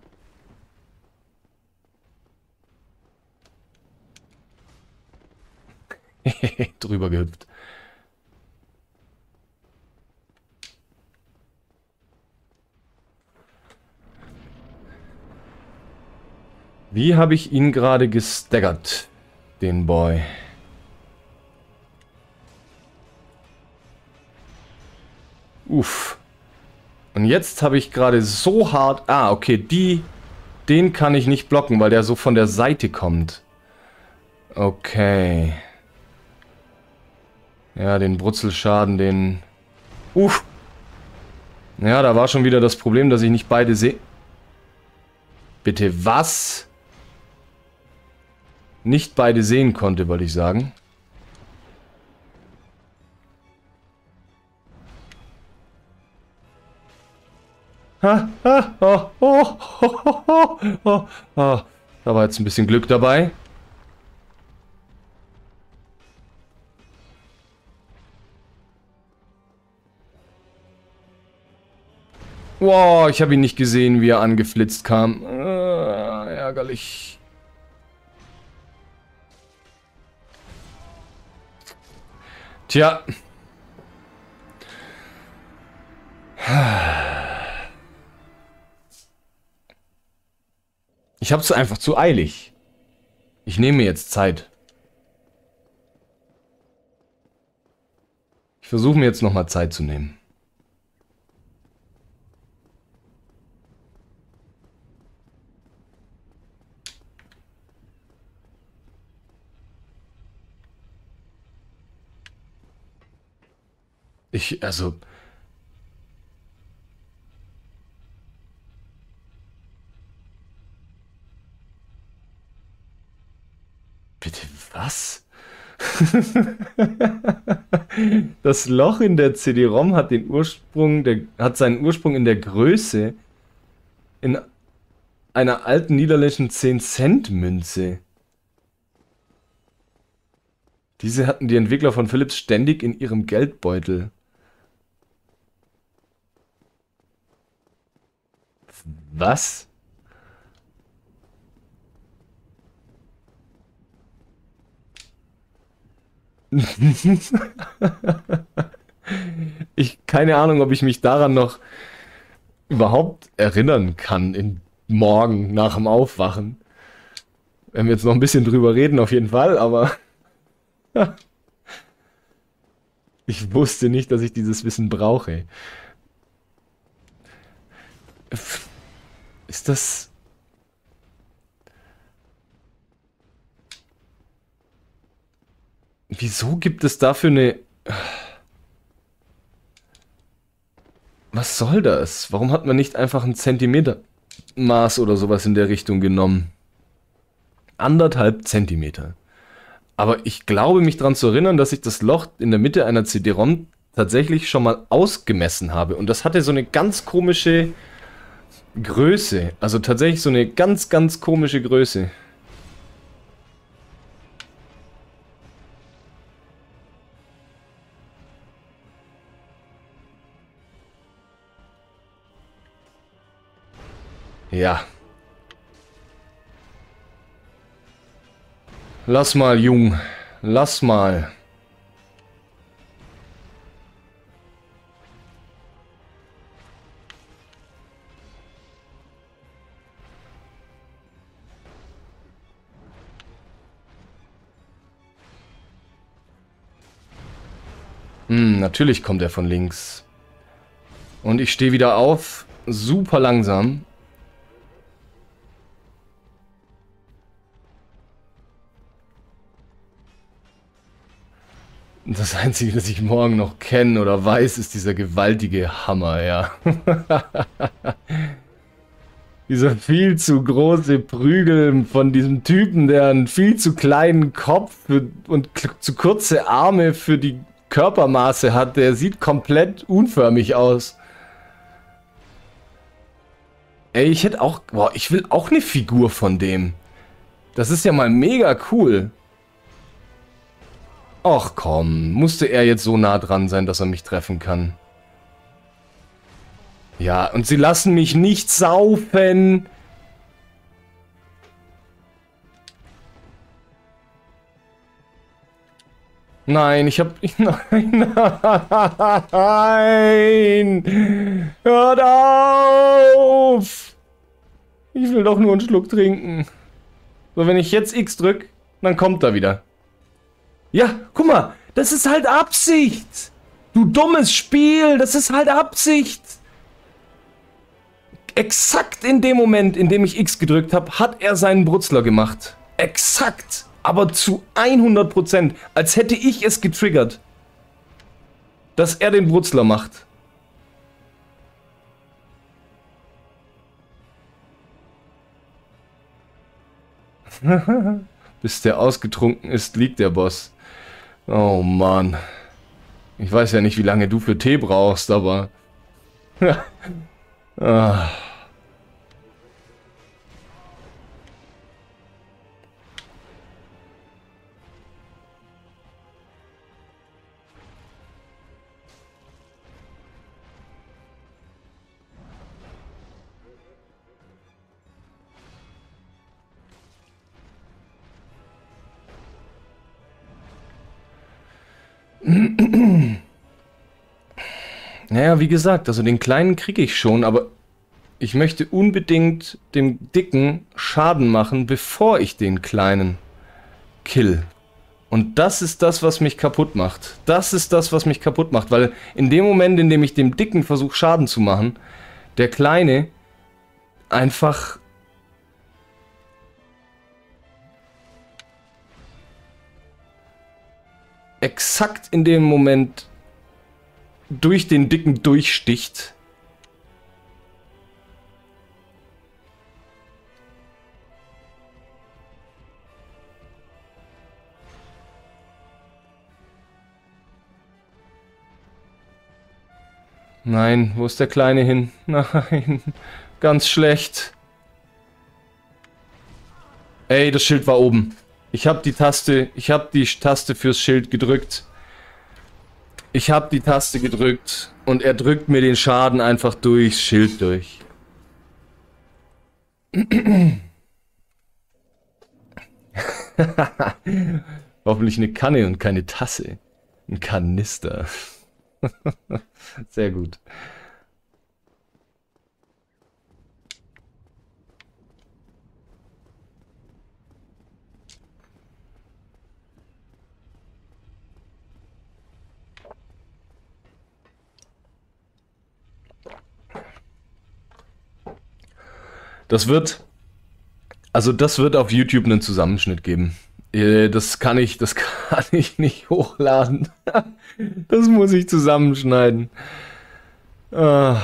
Speaker 1: [LAUGHS] Drüber gehüpft. Wie habe ich ihn gerade gestaggert, den Boy? Uff. Und jetzt habe ich gerade so hart... Ah, okay, die... Den kann ich nicht blocken, weil der so von der Seite kommt. Okay. Ja, den Brutzelschaden, den... Uff. Ja, da war schon wieder das Problem, dass ich nicht beide sehe. Bitte was? Nicht beide sehen konnte, wollte ich sagen. Oh. Da war jetzt ein bisschen Glück dabei. Wow, ich habe ihn nicht gesehen, wie er angeflitzt kam. Äh, ärgerlich. Tja. Ich habe es einfach zu eilig. Ich nehme mir jetzt Zeit. Ich versuche mir jetzt nochmal Zeit zu nehmen. Ich, also. Bitte was? [LAUGHS] das Loch in der CD-ROM hat den Ursprung, der, hat seinen Ursprung in der Größe in einer alten niederländischen 10-Cent-Münze. Diese hatten die Entwickler von Philips ständig in ihrem Geldbeutel. Was? [LAUGHS] ich keine Ahnung, ob ich mich daran noch überhaupt erinnern kann in morgen nach dem Aufwachen. Wenn wir jetzt noch ein bisschen drüber reden, auf jeden Fall, aber [LAUGHS] ich wusste nicht, dass ich dieses Wissen brauche. Ist das Wieso gibt es dafür eine... Was soll das? Warum hat man nicht einfach ein Zentimeter Maß oder sowas in der Richtung genommen? Anderthalb Zentimeter. Aber ich glaube mich daran zu erinnern, dass ich das Loch in der Mitte einer CD-ROM tatsächlich schon mal ausgemessen habe. Und das hatte so eine ganz komische Größe. Also tatsächlich so eine ganz, ganz komische Größe. Ja. Lass mal, Jung. Lass mal. Hm, natürlich kommt er von links. Und ich stehe wieder auf, super langsam. Das Einzige, das ich morgen noch kenne oder weiß, ist dieser gewaltige Hammer, ja. [LAUGHS] dieser viel zu große Prügel von diesem Typen, der einen viel zu kleinen Kopf und zu kurze Arme für die Körpermaße hat, der sieht komplett unförmig aus. Ey, ich hätte auch... Boah, ich will auch eine Figur von dem. Das ist ja mal mega cool. Ach komm, musste er jetzt so nah dran sein, dass er mich treffen kann? Ja, und sie lassen mich nicht saufen. Nein, ich hab... [LAUGHS] Nein, nein! Hört auf! Ich will doch nur einen Schluck trinken. So, wenn ich jetzt X drück, dann kommt er wieder. Ja, guck mal, das ist halt Absicht. Du dummes Spiel, das ist halt Absicht. Exakt in dem Moment, in dem ich X gedrückt habe, hat er seinen Brutzler gemacht. Exakt. Aber zu 100%. Als hätte ich es getriggert. Dass er den Brutzler macht. [LAUGHS] Bis der ausgetrunken ist, liegt der Boss. Oh Mann. Ich weiß ja nicht, wie lange du für Tee brauchst, aber... [LAUGHS] ah. Naja, wie gesagt, also den kleinen kriege ich schon, aber ich möchte unbedingt dem dicken Schaden machen, bevor ich den kleinen kill. Und das ist das, was mich kaputt macht. Das ist das, was mich kaputt macht, weil in dem Moment, in dem ich dem dicken versuche Schaden zu machen, der kleine einfach exakt in dem Moment durch den Dicken durchsticht. Nein, wo ist der Kleine hin? [LAUGHS] Nein, ganz schlecht. Ey, das Schild war oben. Ich habe die Taste, ich habe die Taste fürs Schild gedrückt. Ich habe die Taste gedrückt und er drückt mir den Schaden einfach durchs Schild durch. [LAUGHS] Hoffentlich eine Kanne und keine Tasse. Ein Kanister. [LAUGHS] Sehr gut. Das wird, also das wird auf YouTube einen Zusammenschnitt geben. Äh, das kann ich, das [LAUGHS] kann ich nicht hochladen. [LAUGHS] Das muss ich zusammenschneiden. Ah.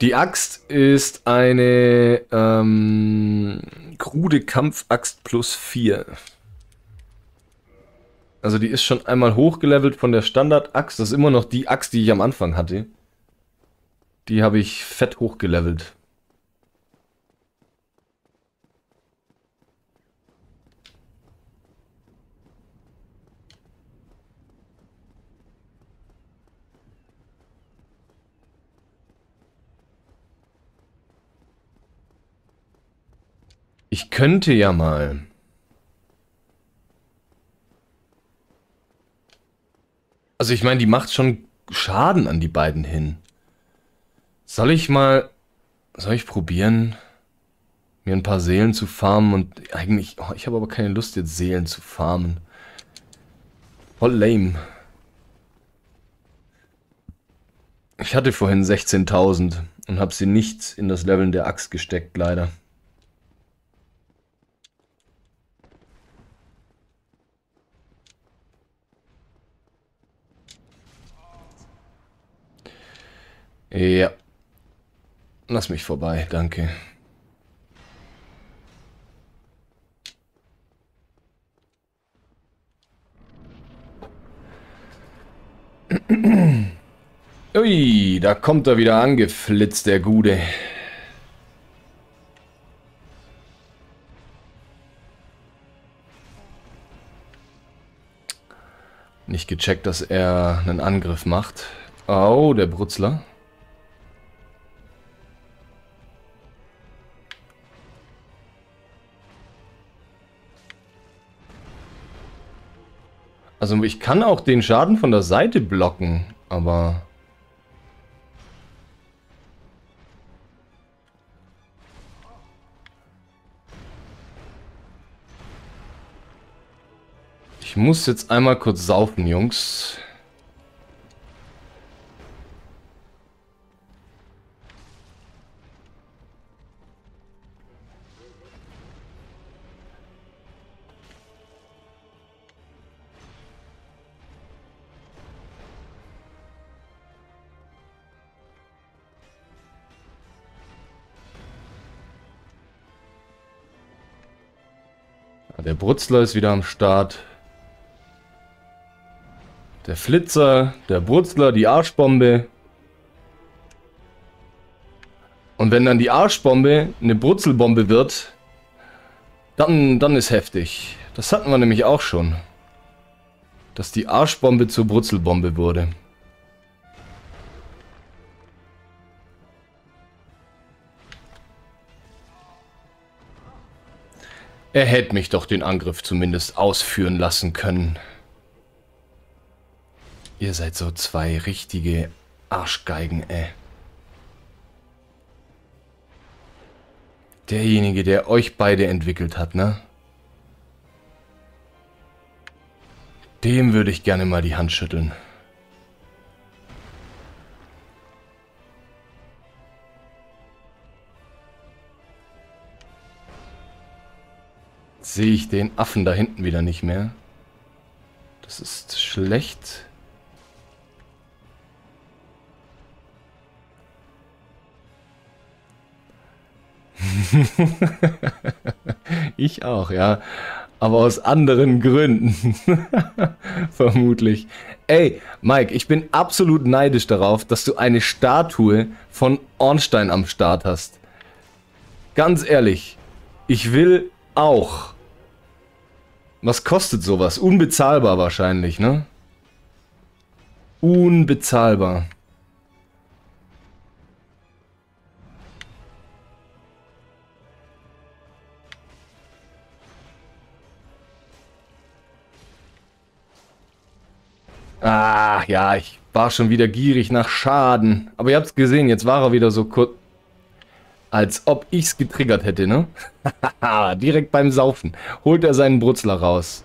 Speaker 1: Die Axt ist eine ähm, krude Kampfaxt plus 4. Also die ist schon einmal hochgelevelt von der Standard-Axt. Das ist immer noch die Axt, die ich am Anfang hatte. Die habe ich fett hochgelevelt. Ich könnte ja mal. Also ich meine, die macht schon Schaden an die beiden hin. Soll ich mal... Soll ich probieren, mir ein paar Seelen zu farmen und eigentlich... Oh, ich habe aber keine Lust jetzt Seelen zu farmen. Voll lame. Ich hatte vorhin 16.000 und habe sie nicht in das Leveln der Axt gesteckt, leider. Ja. Lass mich vorbei, danke. [CLEARS THROAT] Ui, da kommt er wieder angeflitzt, der Gude. Nicht gecheckt, dass er einen Angriff macht. Oh, der Brutzler. Also ich kann auch den Schaden von der Seite blocken, aber... Ich muss jetzt einmal kurz saufen, Jungs. Brutzler ist wieder am Start. Der Flitzer, der Brutzler, die Arschbombe. Und wenn dann die Arschbombe eine Brutzelbombe wird, dann, dann ist heftig. Das hatten wir nämlich auch schon. Dass die Arschbombe zur Brutzelbombe wurde. Er hätte mich doch den Angriff zumindest ausführen lassen können. Ihr seid so zwei richtige Arschgeigen, ey. Derjenige, der euch beide entwickelt hat, ne? Dem würde ich gerne mal die Hand schütteln. Sehe ich den Affen da hinten wieder nicht mehr. Das ist schlecht. [LAUGHS] ich auch, ja. Aber aus anderen Gründen. [LAUGHS] Vermutlich. Ey, Mike, ich bin absolut neidisch darauf, dass du eine Statue von Ornstein am Start hast. Ganz ehrlich. Ich will auch. Was kostet sowas? Unbezahlbar wahrscheinlich, ne? Unbezahlbar. Ah, ja, ich war schon wieder gierig nach Schaden. Aber ihr habt's gesehen, jetzt war er wieder so kurz... Als ob ich's getriggert hätte, ne? [LAUGHS] Direkt beim Saufen. Holt er seinen Brutzler raus.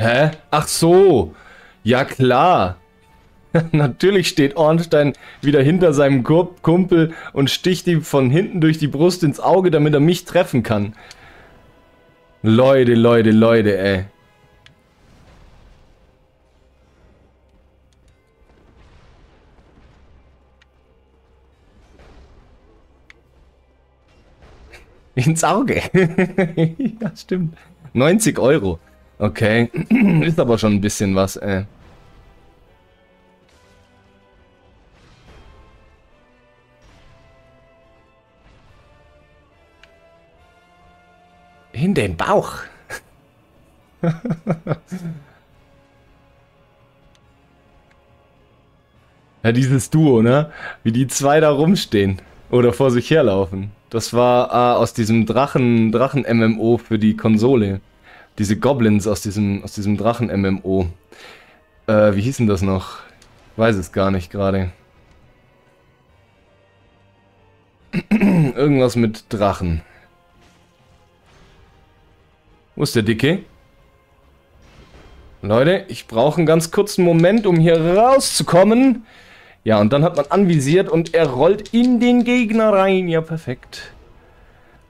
Speaker 1: Hä? Ach so. Ja klar. [LAUGHS] Natürlich steht Ornstein wieder hinter seinem Kumpel und sticht ihm von hinten durch die Brust ins Auge, damit er mich treffen kann. Leute, Leute, Leute, ey. Ins Auge. [LAUGHS] ja, stimmt. 90 Euro. Okay, [CLEARS THROAT] ist aber schon ein bisschen was, ey. In den Bauch. [LAUGHS] ja, dieses Duo, ne? Wie die zwei da rumstehen. Oder vor sich herlaufen. Das war äh, aus diesem Drachen, Drachen-MMO für die Konsole diese Goblins aus diesem, aus diesem Drachen-MMO. Äh, wie hießen das noch? Weiß es gar nicht gerade. [CLEARS THROAT] Irgendwas mit Drachen. Wo ist der Dicke? Leute, ich brauche einen ganz kurzen Moment, um hier rauszukommen. Ja, und dann hat man anvisiert und er rollt in den Gegner rein. Ja, perfekt.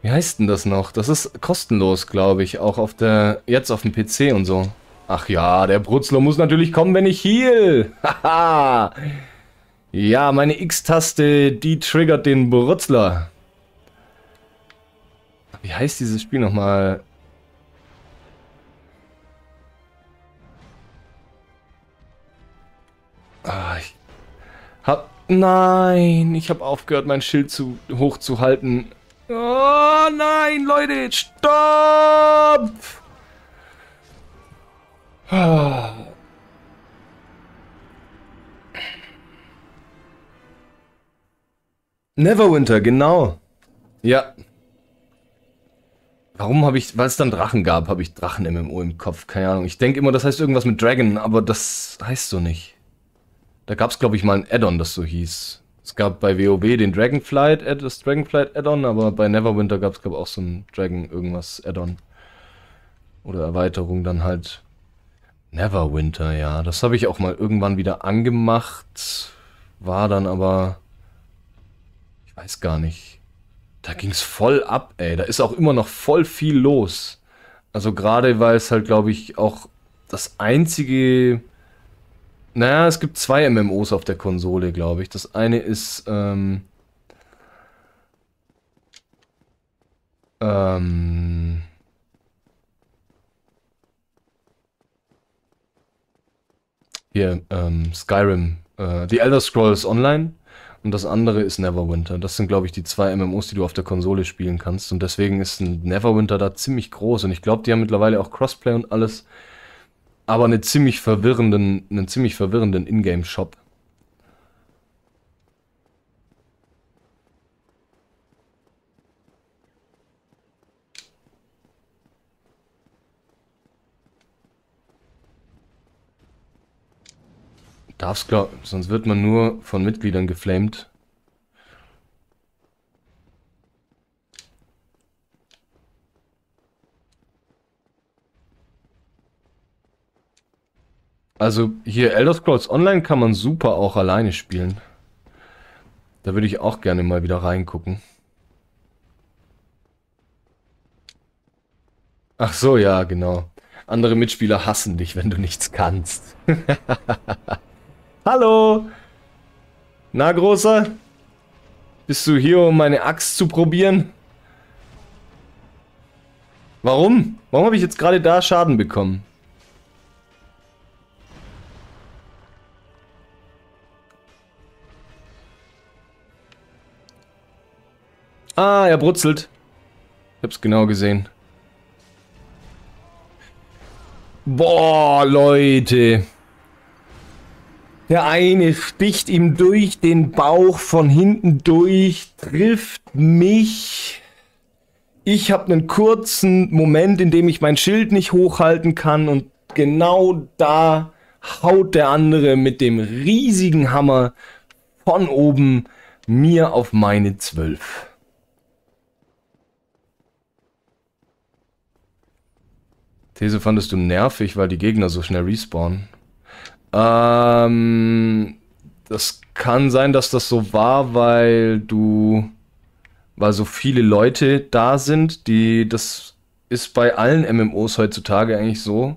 Speaker 1: Wie heißt denn das noch? Das ist kostenlos, glaube ich, auch auf der jetzt auf dem PC und so. Ach ja, der Brutzler muss natürlich kommen, wenn ich heal. [LAUGHS] Haha. ja, meine X-Taste, die triggert den Brutzler. Wie heißt dieses Spiel nochmal? Ah, ich hab... Nein, ich habe aufgehört, mein Schild zu hoch zu halten. Oh nein, Leute, stopp! Neverwinter, genau. Ja. Warum habe ich, weil es dann Drachen gab, habe ich Drachen-MMO im Kopf. Keine Ahnung. Ich denke immer, das heißt irgendwas mit Dragon, aber das heißt so nicht. Da gab es, glaube ich, mal ein Add-on, das so hieß. Es gab bei WoW den Dragonflight, das Dragonflight Add-on, aber bei Neverwinter gab es auch so ein Dragon irgendwas Add-on. Oder Erweiterung dann halt. Neverwinter, ja. Das habe ich auch mal irgendwann wieder angemacht. War dann aber. Ich weiß gar nicht. Da ging es voll ab, ey. Da ist auch immer noch voll viel los. Also gerade weil es halt, glaube ich, auch das einzige naja, es gibt zwei MMOs auf der Konsole, glaube ich. Das eine ist, ähm, ähm, hier, ähm, Skyrim, äh, The Elder Scrolls Online und das andere ist Neverwinter. Das sind, glaube ich, die zwei MMOs, die du auf der Konsole spielen kannst. Und deswegen ist ein Neverwinter da ziemlich groß. Und ich glaube, die haben mittlerweile auch Crossplay und alles aber eine ziemlich verwirrenden, einen ziemlich verwirrenden Ingame-Shop. Darf's glaub, sonst wird man nur von Mitgliedern geflamed. Also hier Elder Scrolls Online kann man super auch alleine spielen. Da würde ich auch gerne mal wieder reingucken. Ach so, ja, genau. Andere Mitspieler hassen dich, wenn du nichts kannst. [LAUGHS] Hallo! Na, Großer? Bist du hier, um meine Axt zu probieren? Warum? Warum habe ich jetzt gerade da Schaden bekommen? Ah, er brutzelt. Ich hab's genau gesehen. Boah, Leute. Der eine sticht ihm durch den Bauch von hinten durch, trifft mich. Ich habe einen kurzen Moment, in dem ich mein Schild nicht hochhalten kann und genau da haut der andere mit dem riesigen Hammer von oben mir auf meine Zwölf. These fandest du nervig, weil die Gegner so schnell respawnen. Ähm, das kann sein, dass das so war, weil du, weil so viele Leute da sind, die, das ist bei allen MMOs heutzutage eigentlich so,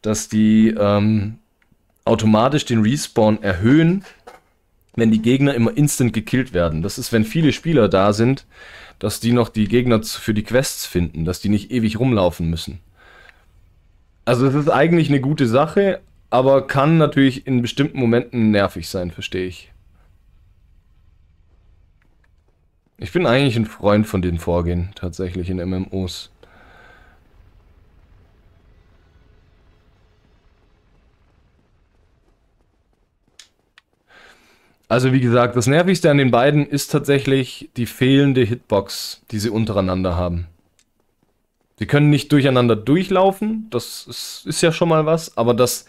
Speaker 1: dass die ähm, automatisch den Respawn erhöhen, wenn die Gegner immer instant gekillt werden. Das ist, wenn viele Spieler da sind, dass die noch die Gegner für die Quests finden, dass die nicht ewig rumlaufen müssen. Also es ist eigentlich eine gute Sache, aber kann natürlich in bestimmten Momenten nervig sein, verstehe ich. Ich bin eigentlich ein Freund von den Vorgehen, tatsächlich in MMOs. Also wie gesagt, das Nervigste an den beiden ist tatsächlich die fehlende Hitbox, die sie untereinander haben. Sie können nicht durcheinander durchlaufen, das ist, ist ja schon mal was, aber das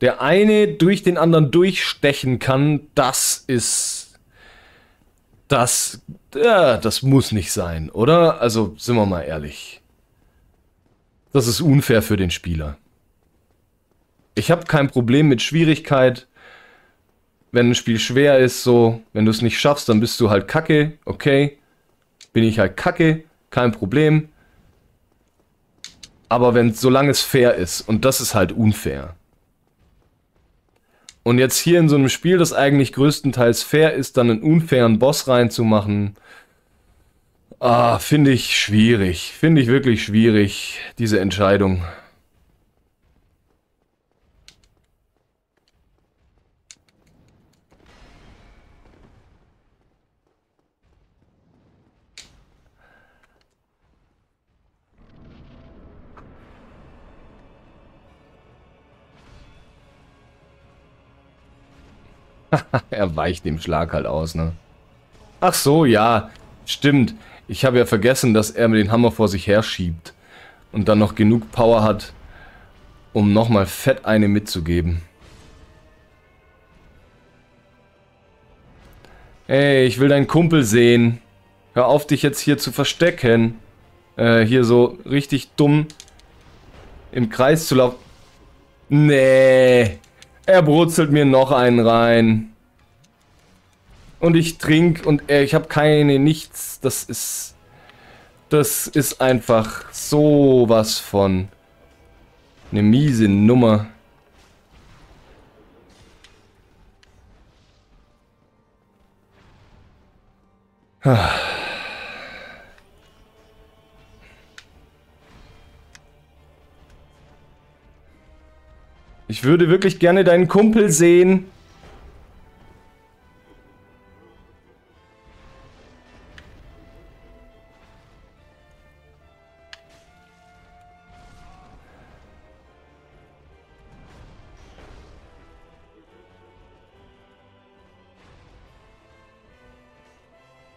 Speaker 1: der eine durch den anderen durchstechen kann, das ist. Das. Äh, das muss nicht sein, oder? Also, sind wir mal ehrlich. Das ist unfair für den Spieler. Ich habe kein Problem mit Schwierigkeit. Wenn ein Spiel schwer ist, so, wenn du es nicht schaffst, dann bist du halt kacke, okay. Bin ich halt kacke, kein Problem. Aber wenn, solange es fair ist, und das ist halt unfair. Und jetzt hier in so einem Spiel, das eigentlich größtenteils fair ist, dann einen unfairen Boss reinzumachen, ah, finde ich schwierig. Finde ich wirklich schwierig, diese Entscheidung. [LAUGHS] er weicht dem Schlag halt aus, ne? Ach so, ja. Stimmt. Ich habe ja vergessen, dass er mit den Hammer vor sich her schiebt. Und dann noch genug Power hat, um nochmal fett eine mitzugeben. Ey, ich will deinen Kumpel sehen. Hör auf, dich jetzt hier zu verstecken. Äh, hier so richtig dumm im Kreis zu laufen. Nee. Er brutzelt mir noch einen rein. Und ich trinke und ich habe keine, nichts. Das ist... Das ist einfach sowas von... Eine miese Nummer. Ah. Ich würde wirklich gerne deinen Kumpel sehen.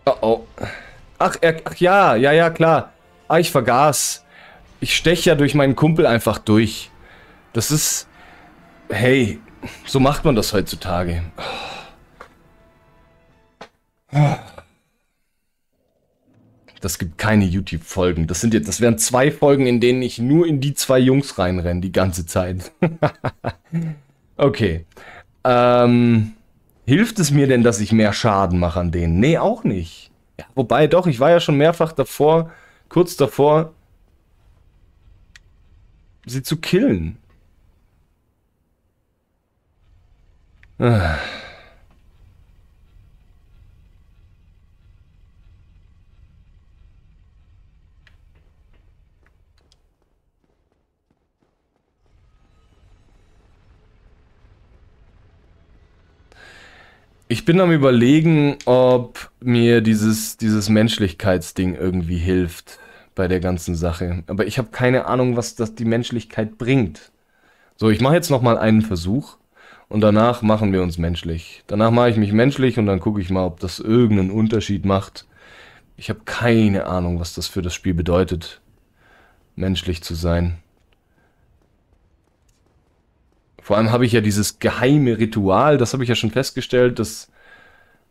Speaker 1: Oh oh. Ach, er, ach ja, ja, ja, klar. Ah, ich vergaß. Ich steche ja durch meinen Kumpel einfach durch. Das ist... Hey, so macht man das heutzutage. Das gibt keine YouTube-Folgen. Das sind jetzt, das wären zwei Folgen, in denen ich nur in die zwei Jungs reinrenne, die ganze Zeit. [LAUGHS] okay. Ähm, hilft es mir denn, dass ich mehr Schaden mache an denen? Nee, auch nicht. Ja, wobei doch, ich war ja schon mehrfach davor, kurz davor, sie zu killen. Ich bin am überlegen, ob mir dieses, dieses Menschlichkeitsding irgendwie hilft bei der ganzen Sache. Aber ich habe keine Ahnung, was das die Menschlichkeit bringt. So, ich mache jetzt nochmal einen Versuch und danach machen wir uns menschlich. Danach mache ich mich menschlich und dann gucke ich mal, ob das irgendeinen Unterschied macht. Ich habe keine Ahnung, was das für das Spiel bedeutet, menschlich zu sein. Vor allem habe ich ja dieses geheime Ritual, das habe ich ja schon festgestellt, das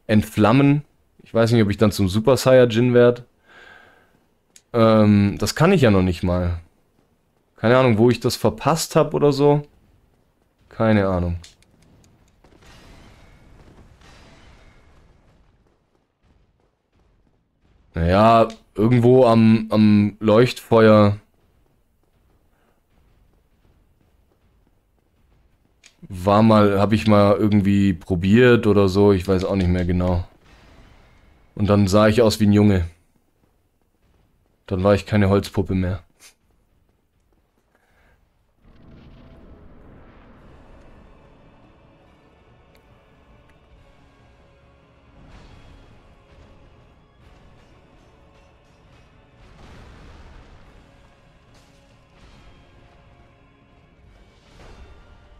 Speaker 1: Entflammen. Ich weiß nicht, ob ich dann zum Super Saiyajin werde. Ähm, das kann ich ja noch nicht mal. Keine Ahnung, wo ich das verpasst habe oder so. Keine Ahnung. Naja, irgendwo am, am Leuchtfeuer war mal, habe ich mal irgendwie probiert oder so, ich weiß auch nicht mehr genau. Und dann sah ich aus wie ein Junge. Dann war ich keine Holzpuppe mehr.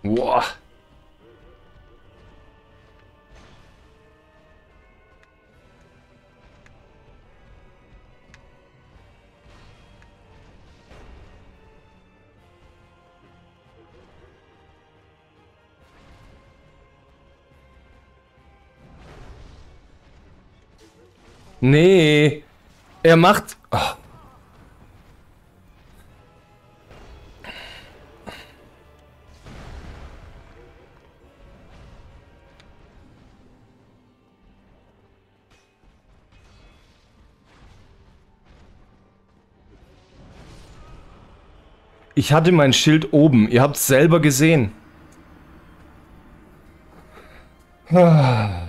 Speaker 1: Boah. Nee. Er macht... Oh. Ich hatte mein Schild oben. Ihr habt es selber gesehen. [SIGHS]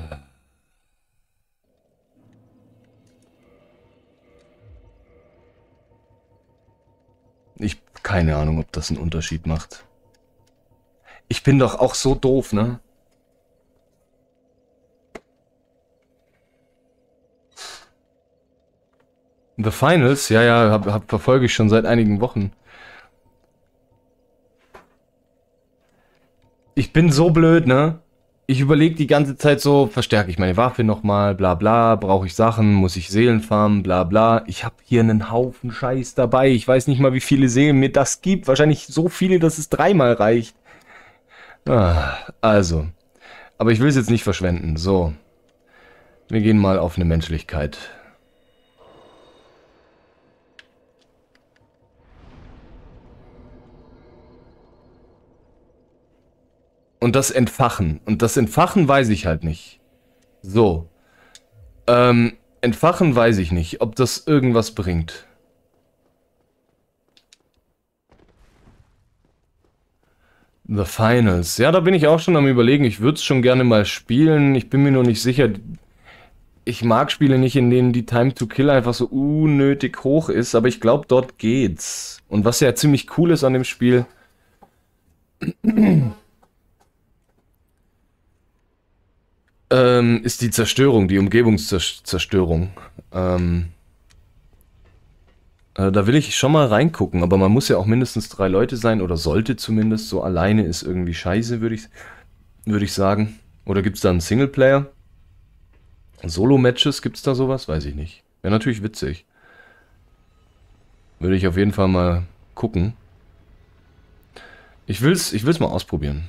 Speaker 1: Ich keine Ahnung, ob das einen Unterschied macht. Ich bin doch auch so doof, ne? The Finals, ja, ja, hab, hab, verfolge ich schon seit einigen Wochen. Ich bin so blöd, ne? Ich überlege die ganze Zeit so, verstärke ich meine Waffe nochmal, bla bla, brauche ich Sachen, muss ich Seelen farmen, bla bla. Ich habe hier einen Haufen Scheiß dabei. Ich weiß nicht mal, wie viele Seelen mir das gibt. Wahrscheinlich so viele, dass es dreimal reicht. Ah, also. Aber ich will es jetzt nicht verschwenden. So. Wir gehen mal auf eine Menschlichkeit. Und das Entfachen. Und das Entfachen weiß ich halt nicht. So. Ähm, Entfachen weiß ich nicht, ob das irgendwas bringt. The Finals. Ja, da bin ich auch schon am überlegen. Ich würde es schon gerne mal spielen. Ich bin mir nur nicht sicher. Ich mag Spiele nicht, in denen die Time to Kill einfach so unnötig hoch ist, aber ich glaube, dort geht's. Und was ja ziemlich cool ist an dem Spiel, ähm, ist die Zerstörung, die Umgebungszerstörung. Ähm, äh, da will ich schon mal reingucken, aber man muss ja auch mindestens drei Leute sein oder sollte zumindest. So alleine ist irgendwie scheiße, würde ich, würd ich sagen. Oder gibt es da einen Singleplayer? Solo-Matches, gibt es da sowas? Weiß ich nicht. Wäre natürlich witzig. Würde ich auf jeden Fall mal gucken. Ich will es ich will's mal ausprobieren.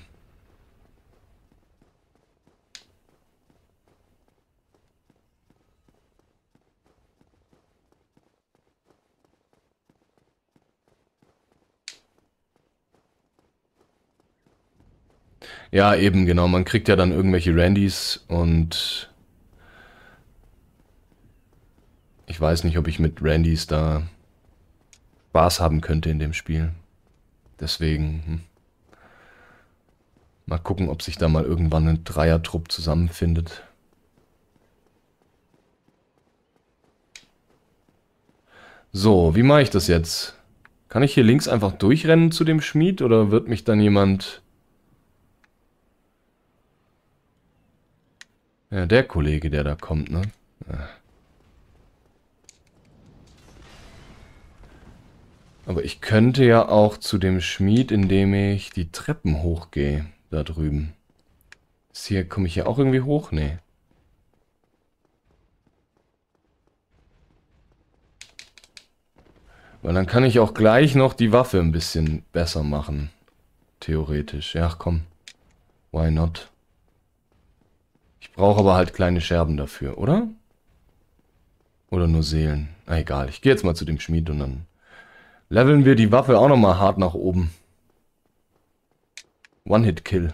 Speaker 1: Ja, eben, genau. Man kriegt ja dann irgendwelche Randys und ich weiß nicht, ob ich mit Randys da Spaß haben könnte in dem Spiel. Deswegen. Hm. Mal gucken, ob sich da mal irgendwann ein Dreiertrupp zusammenfindet. So, wie mache ich das jetzt? Kann ich hier links einfach durchrennen zu dem Schmied oder wird mich dann jemand... Ja, der Kollege, der da kommt, ne? Aber ich könnte ja auch zu dem Schmied, indem ich die Treppen hochgehe. Da drüben. Ist hier, komme ich hier auch irgendwie hoch? Nee. Weil dann kann ich auch gleich noch die Waffe ein bisschen besser machen. Theoretisch. Ja, komm. Why not? Brauche aber halt kleine Scherben dafür, oder? Oder nur Seelen. Na egal, ich gehe jetzt mal zu dem Schmied und dann leveln wir die Waffe auch nochmal hart nach oben. One-Hit-Kill.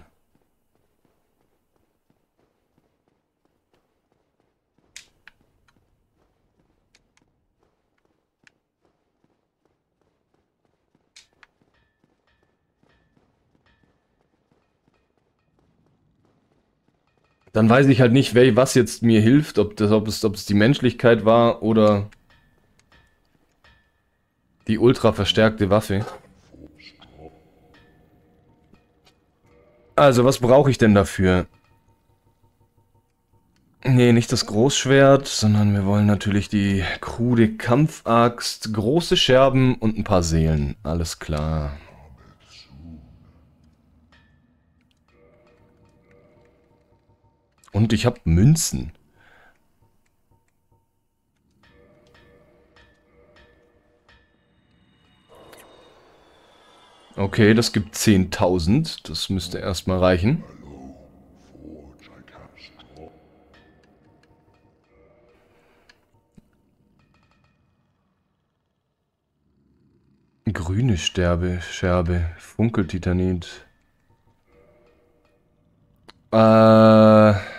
Speaker 1: Dann weiß ich halt nicht, wer, was jetzt mir hilft, ob, das, ob, es, ob es die Menschlichkeit war oder die ultra verstärkte Waffe. Also, was brauche ich denn dafür? Nee, nicht das Großschwert, sondern wir wollen natürlich die krude Kampfaxt, große Scherben und ein paar Seelen. Alles klar. Und ich habe Münzen. Okay, das gibt 10.000. Das müsste erstmal reichen. Grüne Sterbe, Scherbe, Funkeltitanit. Äh...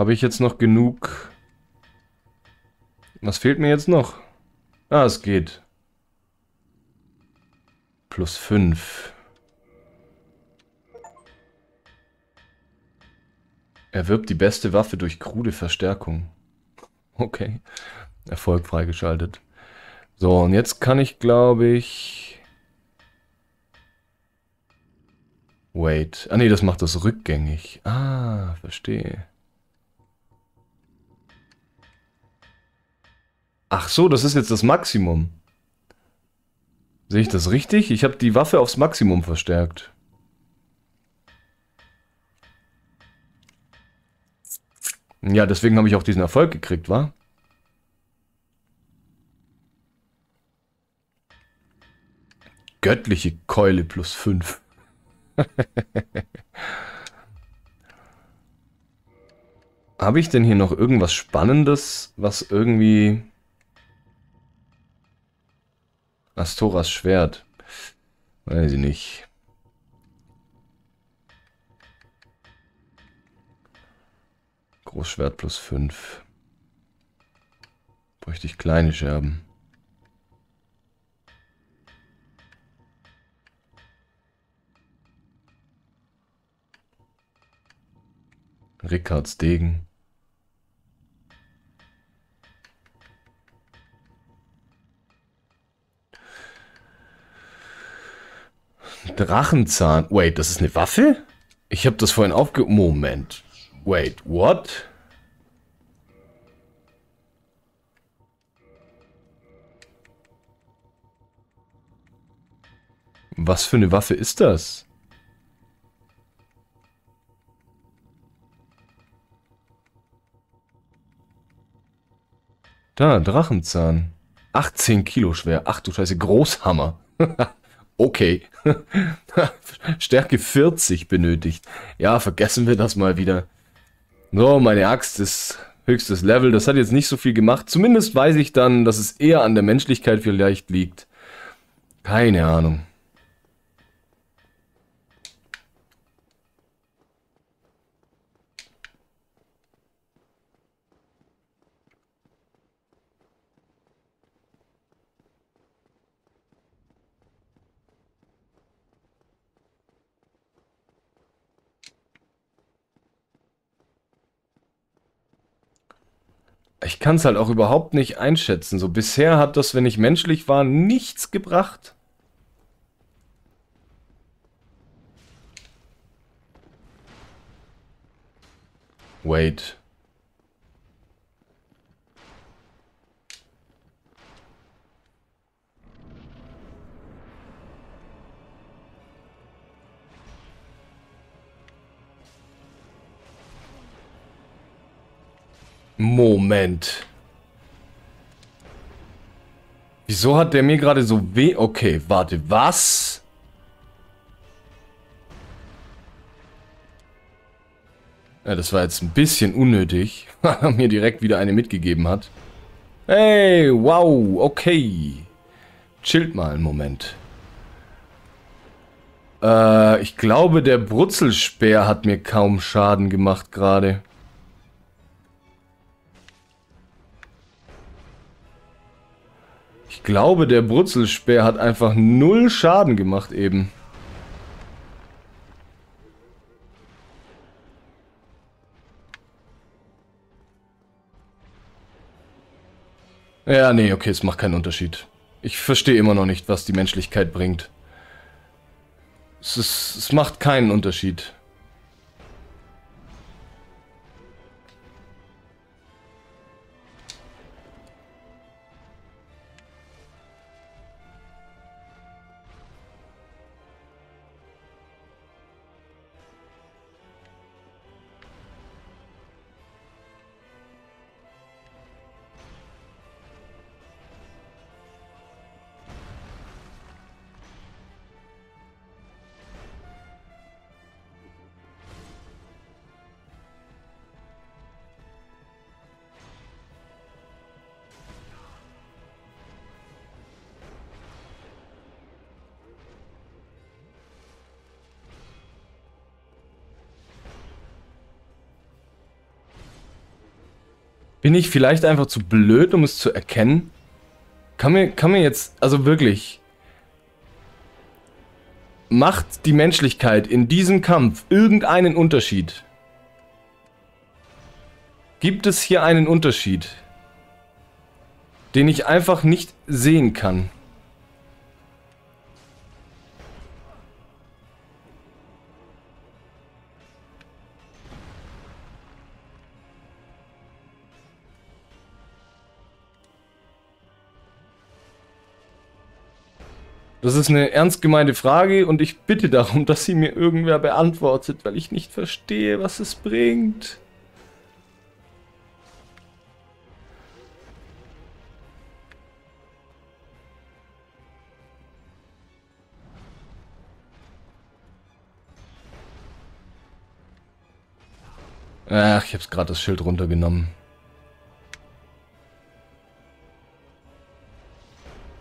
Speaker 1: Habe ich jetzt noch genug... Was fehlt mir jetzt noch? Ah, es geht. Plus 5. Erwirbt die beste Waffe durch krude Verstärkung. Okay. Erfolg freigeschaltet. So, und jetzt kann ich, glaube ich... Wait. Ah, nee, das macht das rückgängig. Ah, verstehe. Ach so, das ist jetzt das Maximum. Sehe ich das richtig? Ich habe die Waffe aufs Maximum verstärkt. Ja, deswegen habe ich auch diesen Erfolg gekriegt, wa? Göttliche Keule plus 5. [LAUGHS] habe ich denn hier noch irgendwas Spannendes, was irgendwie Astoras Schwert. Weiß ich nicht. Großschwert plus 5. Bräuchte ich kleine Scherben. Rickards Degen. Drachenzahn. Wait, das ist eine Waffe? Ich habe das vorhin aufge... Moment. Wait, what? Was für eine Waffe ist das? Da, Drachenzahn. 18 Kilo schwer. Ach du Scheiße, Großhammer. [LAUGHS] Okay. [LAUGHS] Stärke 40 benötigt. Ja, vergessen wir das mal wieder. So, meine Axt ist höchstes Level. Das hat jetzt nicht so viel gemacht. Zumindest weiß ich dann, dass es eher an der Menschlichkeit vielleicht liegt. Keine Ahnung. Ich kann es halt auch überhaupt nicht einschätzen. So bisher hat das, wenn ich menschlich war, nichts gebracht. Wait. Moment. Wieso hat der mir gerade so weh... Okay, warte, was? Ja, das war jetzt ein bisschen unnötig, [LAUGHS] weil er mir direkt wieder eine mitgegeben hat. Hey, wow, okay. Chillt mal einen Moment. Äh, ich glaube, der Brutzelspeer hat mir kaum Schaden gemacht gerade. Ich glaube, der Brutzelspeer hat einfach null Schaden gemacht eben. Ja, nee, okay, es macht keinen Unterschied. Ich verstehe immer noch nicht, was die Menschlichkeit bringt. Es, ist, es macht keinen Unterschied. Bin ich vielleicht einfach zu blöd, um es zu erkennen? Kann mir, kann mir jetzt, also wirklich, macht die Menschlichkeit in diesem Kampf irgendeinen Unterschied? Gibt es hier einen Unterschied, den ich einfach nicht sehen kann? Das ist eine ernst gemeinte Frage und ich bitte darum, [LAUGHS] dass sie mir irgendwer beantwortet, weil ich nicht verstehe, was es bringt. Ach, ich hab's gerade das Schild runtergenommen.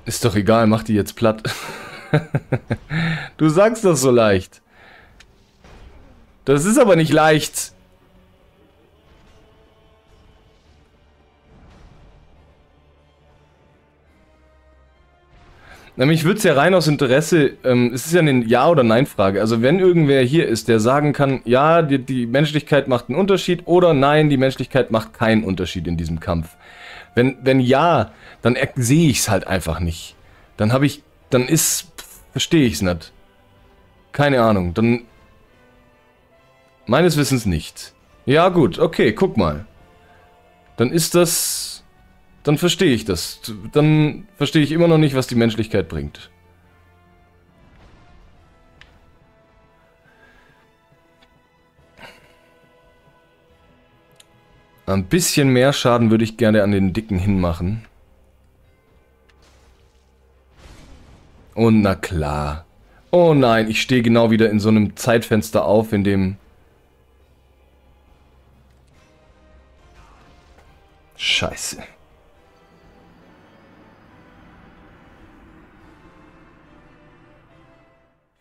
Speaker 1: Ist doch egal, mach die jetzt platt. [LAUGHS] du sagst das so leicht. Das ist aber nicht leicht. Nämlich würde es ja rein aus Interesse, ähm, es ist ja eine Ja- oder Nein-Frage. Also wenn irgendwer hier ist, der sagen kann, ja, die, die Menschlichkeit macht einen Unterschied oder nein, die Menschlichkeit macht keinen Unterschied in diesem Kampf. Wenn, wenn ja, dann sehe ich es halt einfach nicht. Dann habe ich, dann ist, verstehe ich es nicht. Keine Ahnung, dann meines Wissens nicht. Ja gut, okay, guck mal. Dann ist das, dann verstehe ich das. Dann verstehe ich immer noch nicht, was die Menschlichkeit bringt. Ein bisschen mehr Schaden würde ich gerne an den Dicken hinmachen. Und na klar. Oh nein, ich stehe genau wieder in so einem Zeitfenster auf, in dem... Scheiße.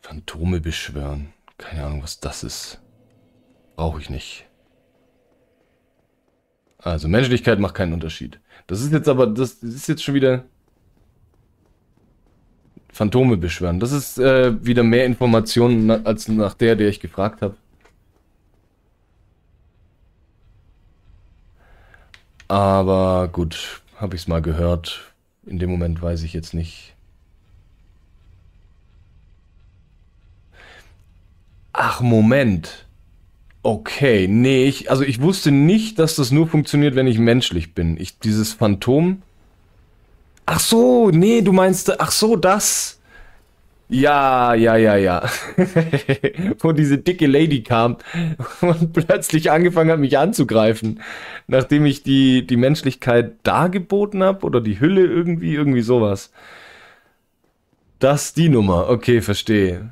Speaker 1: Phantome beschwören. Keine Ahnung, was das ist. Brauche ich nicht. Also Menschlichkeit macht keinen Unterschied. Das ist jetzt aber, das ist jetzt schon wieder Phantome beschwören. Das ist äh, wieder mehr Informationen als nach der, der ich gefragt habe. Aber gut, habe ich es mal gehört. In dem Moment weiß ich jetzt nicht. Ach, Moment. Okay, nee, ich, also ich wusste nicht, dass das nur funktioniert, wenn ich menschlich bin. Ich, dieses Phantom. Ach so, nee, du meinst, ach so, das. Ja, ja, ja, ja. [LAUGHS] Wo diese dicke Lady kam und [LAUGHS] plötzlich angefangen hat, mich anzugreifen. Nachdem ich die, die Menschlichkeit dargeboten habe oder die Hülle irgendwie, irgendwie sowas. Das die Nummer. Okay, verstehe.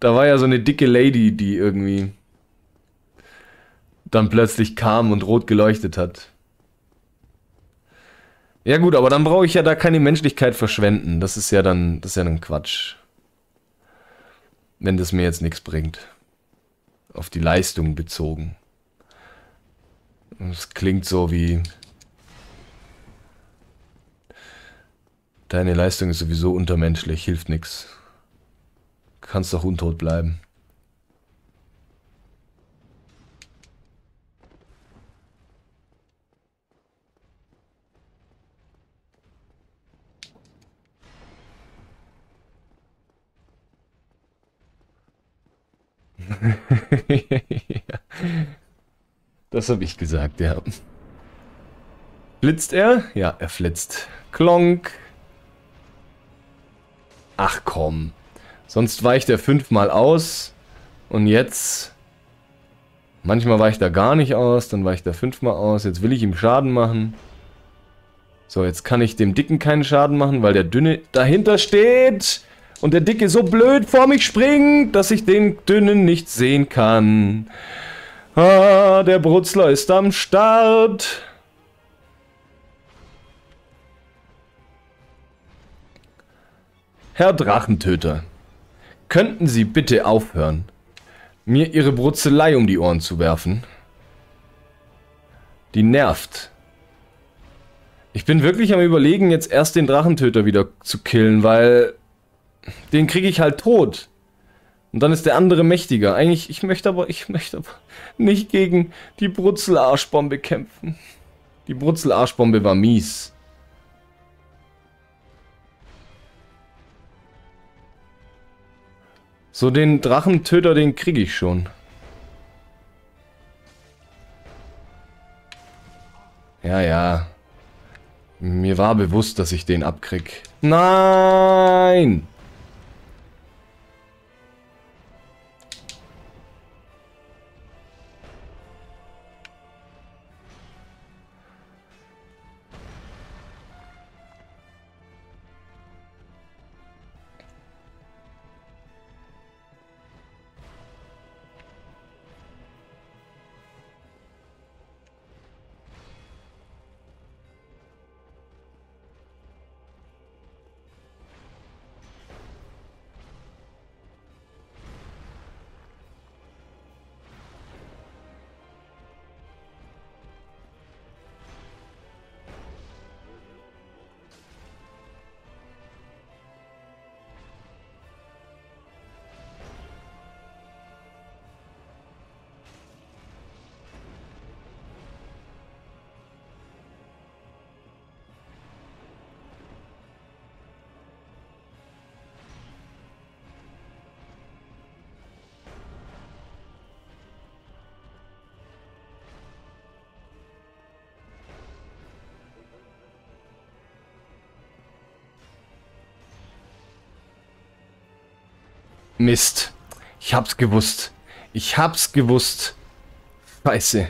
Speaker 1: Da war ja so eine dicke Lady, die irgendwie dann plötzlich kam und rot geleuchtet hat. Ja gut, aber dann brauche ich ja da keine Menschlichkeit verschwenden. Das ist ja dann, das ist ja dann Quatsch. Wenn das mir jetzt nichts bringt. Auf die Leistung bezogen. Das klingt so wie... Deine Leistung ist sowieso untermenschlich, hilft nichts. Kannst doch untot bleiben. [LAUGHS] Das habe ich gesagt, ja. Flitzt er? Ja, er flitzt. Klonk. Ach komm. Sonst weicht er fünfmal aus. Und jetzt... Manchmal weicht er gar nicht aus, dann weicht er fünfmal aus. Jetzt will ich ihm Schaden machen. So, jetzt kann ich dem Dicken keinen Schaden machen, weil der Dünne dahinter steht und der Dicke so blöd vor mich springt, dass ich den Dünnen nicht sehen kann. Ah, der Brutzler ist am Start. Herr Drachentöter, könnten Sie bitte aufhören, mir Ihre Brutzelei um die Ohren zu werfen? Die nervt. Ich bin wirklich am überlegen, jetzt erst den Drachentöter wieder zu killen, weil den kriege ich halt tot. Und dann ist der andere mächtiger. Eigentlich, ich möchte aber, ich möchte aber nicht gegen die Brutzelarschbombe kämpfen. Die Brutzelarschbombe war mies. So den Drachentöter, den kriege ich schon. Ja, ja. Mir war bewusst, dass ich den abkrieg. Nein! Mist. Ich hab's gewusst. Ich hab's gewusst. Scheiße.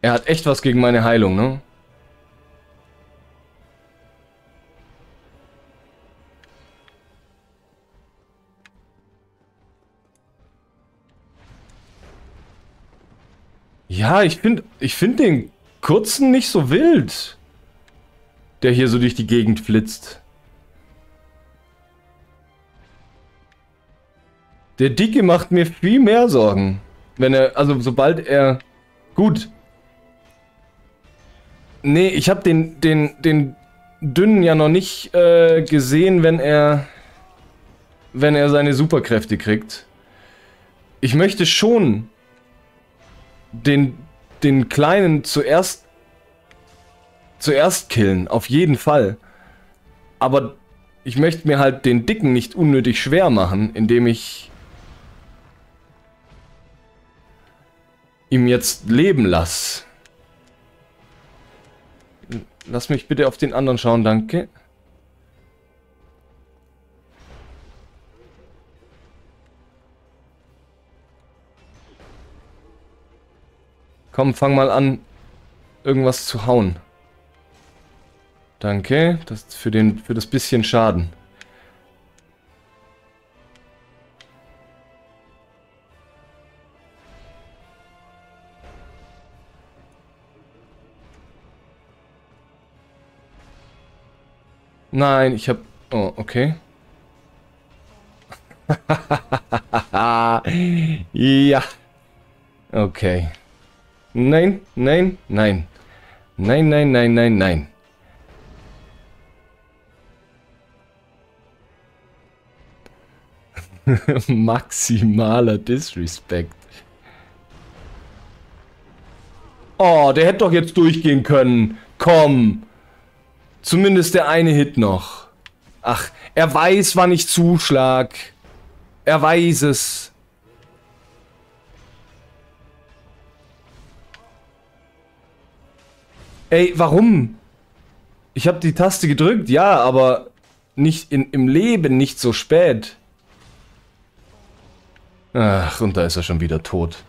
Speaker 1: Er hat echt was gegen meine Heilung, ne? Ja, ich finde ich find den kurzen nicht so wild. Der hier so durch die Gegend flitzt. Der Dicke macht mir viel mehr Sorgen. Wenn er, also sobald er... Gut. Nee, ich habe den, den, den Dünnen ja noch nicht äh, gesehen, wenn er wenn er seine Superkräfte kriegt. Ich möchte schon den den kleinen zuerst zuerst killen, auf jeden Fall. Aber ich möchte mir halt den dicken nicht unnötig schwer machen, indem ich ihm jetzt leben lasse. Lass mich bitte auf den anderen schauen, danke. Komm, fang mal an, irgendwas zu hauen. Danke, das für den für das bisschen Schaden. Nein, ich hab... Oh, okay. [LAUGHS] ja. Okay. Nein, nein, nein. Nein, nein, nein, nein, nein. [LAUGHS] Maximaler Disrespect. Oh, der hätte doch jetzt durchgehen können. Komm. Zumindest der eine Hit noch. Ach, er weiß, wann ich zuschlag. Er weiß es. Ey, warum? Ich habe die Taste gedrückt, ja, aber nicht in, im Leben nicht so spät. Ach, und da ist er schon wieder tot.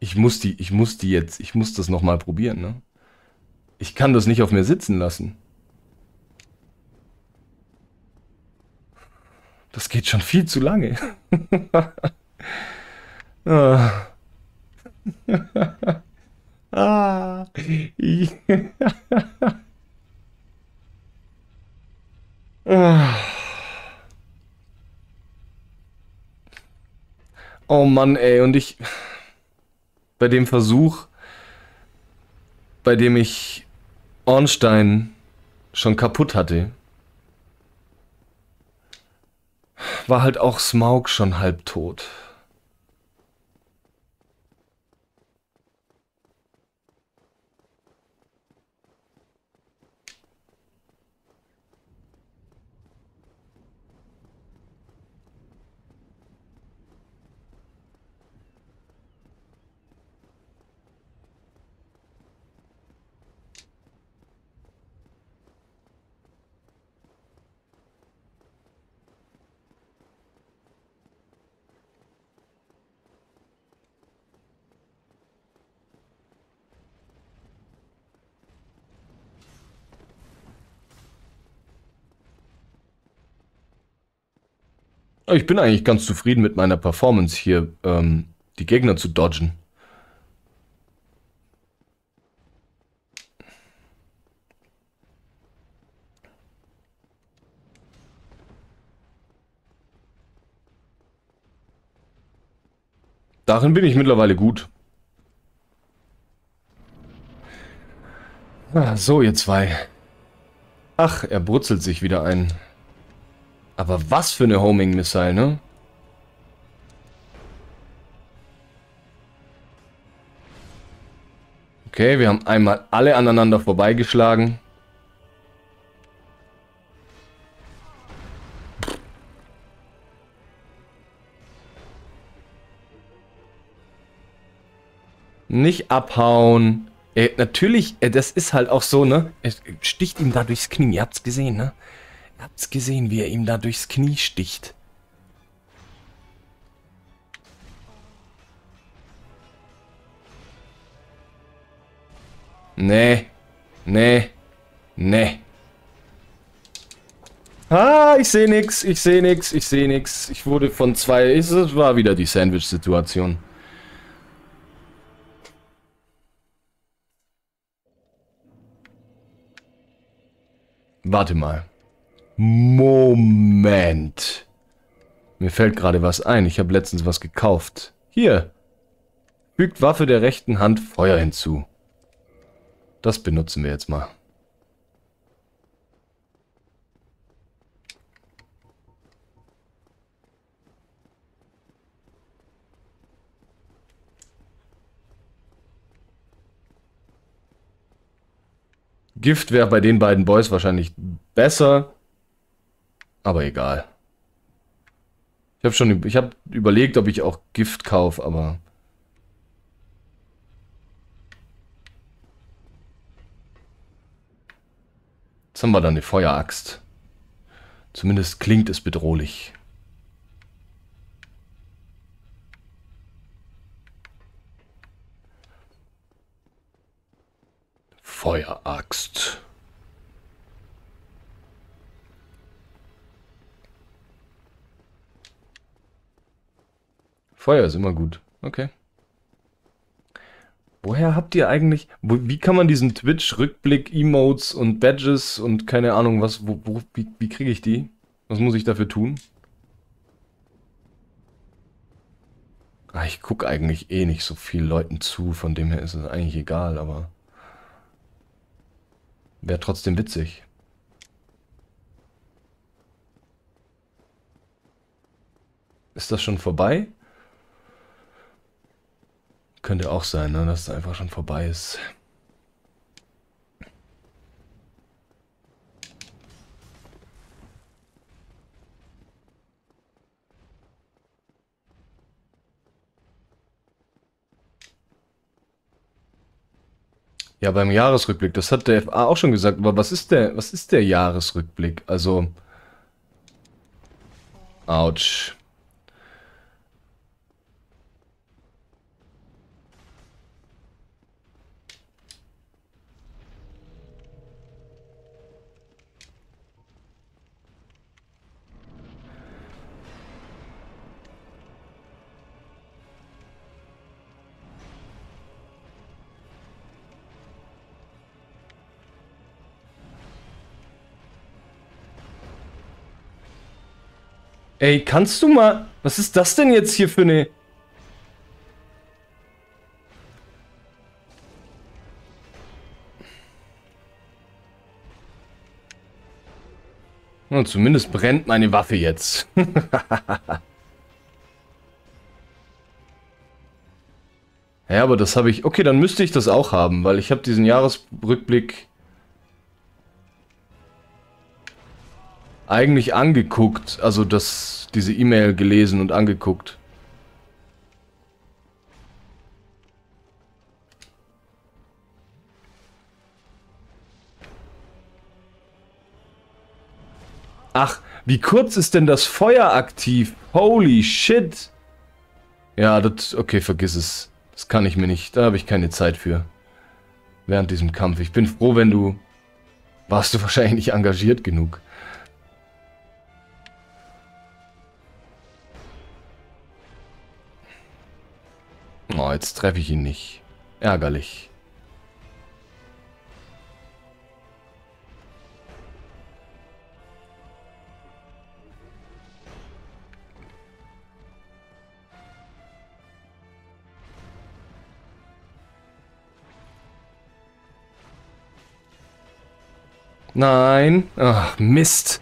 Speaker 1: Ich muss die, ich muss die jetzt, ich muss das nochmal probieren, ne? Ich kann das nicht auf mir sitzen lassen. Das geht schon viel zu lange. [LAUGHS] ah. [LAUGHS] ah. oh Mann, ey, und ich bei dem Versuch, bei dem ich Ornstein schon kaputt hatte, war halt auch Smaug schon halb tot. Ich bin eigentlich ganz zufrieden mit meiner Performance hier, ähm, die Gegner zu dodgen. Darin bin ich mittlerweile gut. Ah, so, ihr zwei. Ach, er brutzelt sich wieder ein. Aber was für eine Homing-Missile, ne? Okay, wir haben einmal alle aneinander vorbeigeschlagen. Nicht abhauen. Äh, natürlich, das ist halt auch so, ne? Es sticht ihm da durchs Knie, ihr habt's gesehen, ne? Habt's gesehen, wie er ihm da durchs Knie sticht. Nee. Nee. Nee. Ah, ich sehe nix, ich sehe nix, ich sehe nix. Ich wurde von zwei... Es war wieder die Sandwich-Situation. Warte mal. Moment. Mir fällt gerade was ein. Ich habe letztens was gekauft. Hier. Fügt Waffe der rechten Hand Feuer hinzu. Das benutzen wir jetzt mal. Gift wäre bei den beiden Boys wahrscheinlich besser. Aber egal. Ich habe schon ich hab überlegt, ob ich auch Gift kaufe, aber... Jetzt haben wir dann eine Feueraxt. Zumindest klingt es bedrohlich. Feueraxt. Feuer ist immer gut. Okay. Woher habt ihr eigentlich... Wo, wie kann man diesen Twitch-Rückblick, Emotes und Badges und keine Ahnung was... Wo, wo, wie wie kriege ich die? Was muss ich dafür tun? Ah, ich gucke eigentlich eh nicht so viel Leuten zu, von dem her ist es eigentlich egal, aber... Wäre trotzdem witzig. Ist das schon vorbei? Könnte auch sein, ne? dass es einfach schon vorbei ist. Ja, beim Jahresrückblick, das hat der FA auch schon gesagt, aber was ist der, was ist der Jahresrückblick? Also, ouch. Ey, kannst du mal... Was ist das denn jetzt hier für eine... Und zumindest brennt meine Waffe jetzt. [LAUGHS] ja, aber das habe ich... Okay, dann müsste ich das auch haben, weil ich habe diesen Jahresrückblick eigentlich angeguckt, also das, diese E-Mail gelesen und angeguckt. Ach, wie kurz ist denn das Feuer aktiv? Holy shit. Ja, das, okay, vergiss es. Das kann ich mir nicht, da habe ich keine Zeit für. Während diesem Kampf. Ich bin froh, wenn du... Warst du wahrscheinlich nicht engagiert genug. Oh, jetzt treffe ich ihn nicht. Ärgerlich. Nein. Ach, Mist.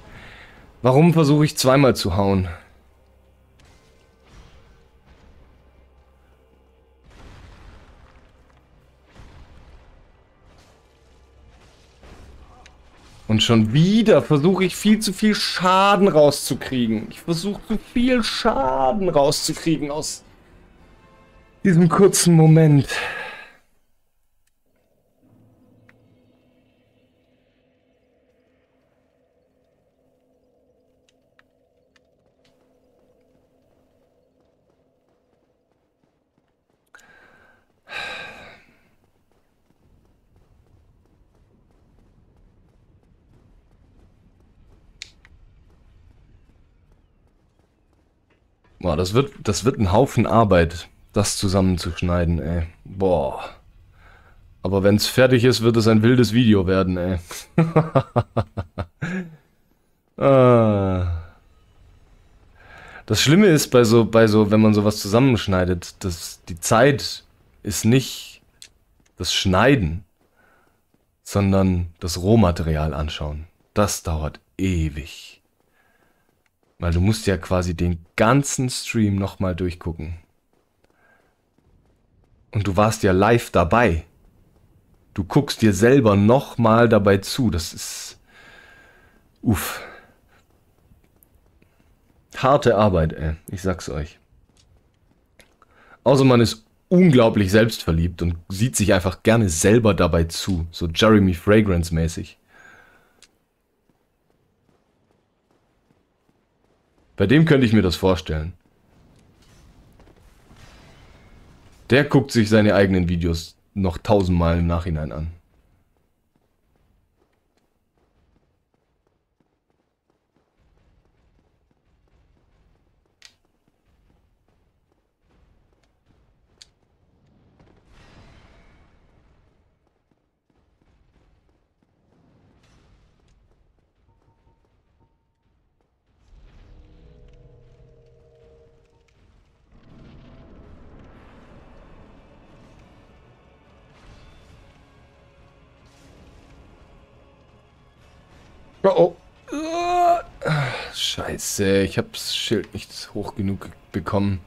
Speaker 1: Warum versuche ich zweimal zu hauen? Und schon wieder versuche ich viel zu viel Schaden rauszukriegen. Ich versuche zu viel Schaden rauszukriegen aus diesem kurzen Moment. Das wird, das wird ein Haufen Arbeit, das zusammenzuschneiden, ey. Boah. Aber wenn es fertig ist, wird es ein wildes Video werden, ey. [LAUGHS] Ah. Das Schlimme ist bei so, bei so, wenn man sowas zusammenschneidet, dass die Zeit ist nicht das Schneiden, sondern das Rohmaterial anschauen. Das dauert ewig. Weil du musst ja quasi den ganzen Stream nochmal durchgucken. Und du warst ja live dabei. Du guckst dir selber nochmal dabei zu. Das ist... Uff. Harte Arbeit, ey. Ich sag's euch. Außer man ist unglaublich selbstverliebt und sieht sich einfach gerne selber dabei zu. So Jeremy Fragrance mäßig. Bei dem könnte ich mir das vorstellen. Der guckt sich seine eigenen Videos noch tausendmal im Nachhinein an. Oh, oh. Scheiße, ich hab's Schild nicht hoch genug bekommen.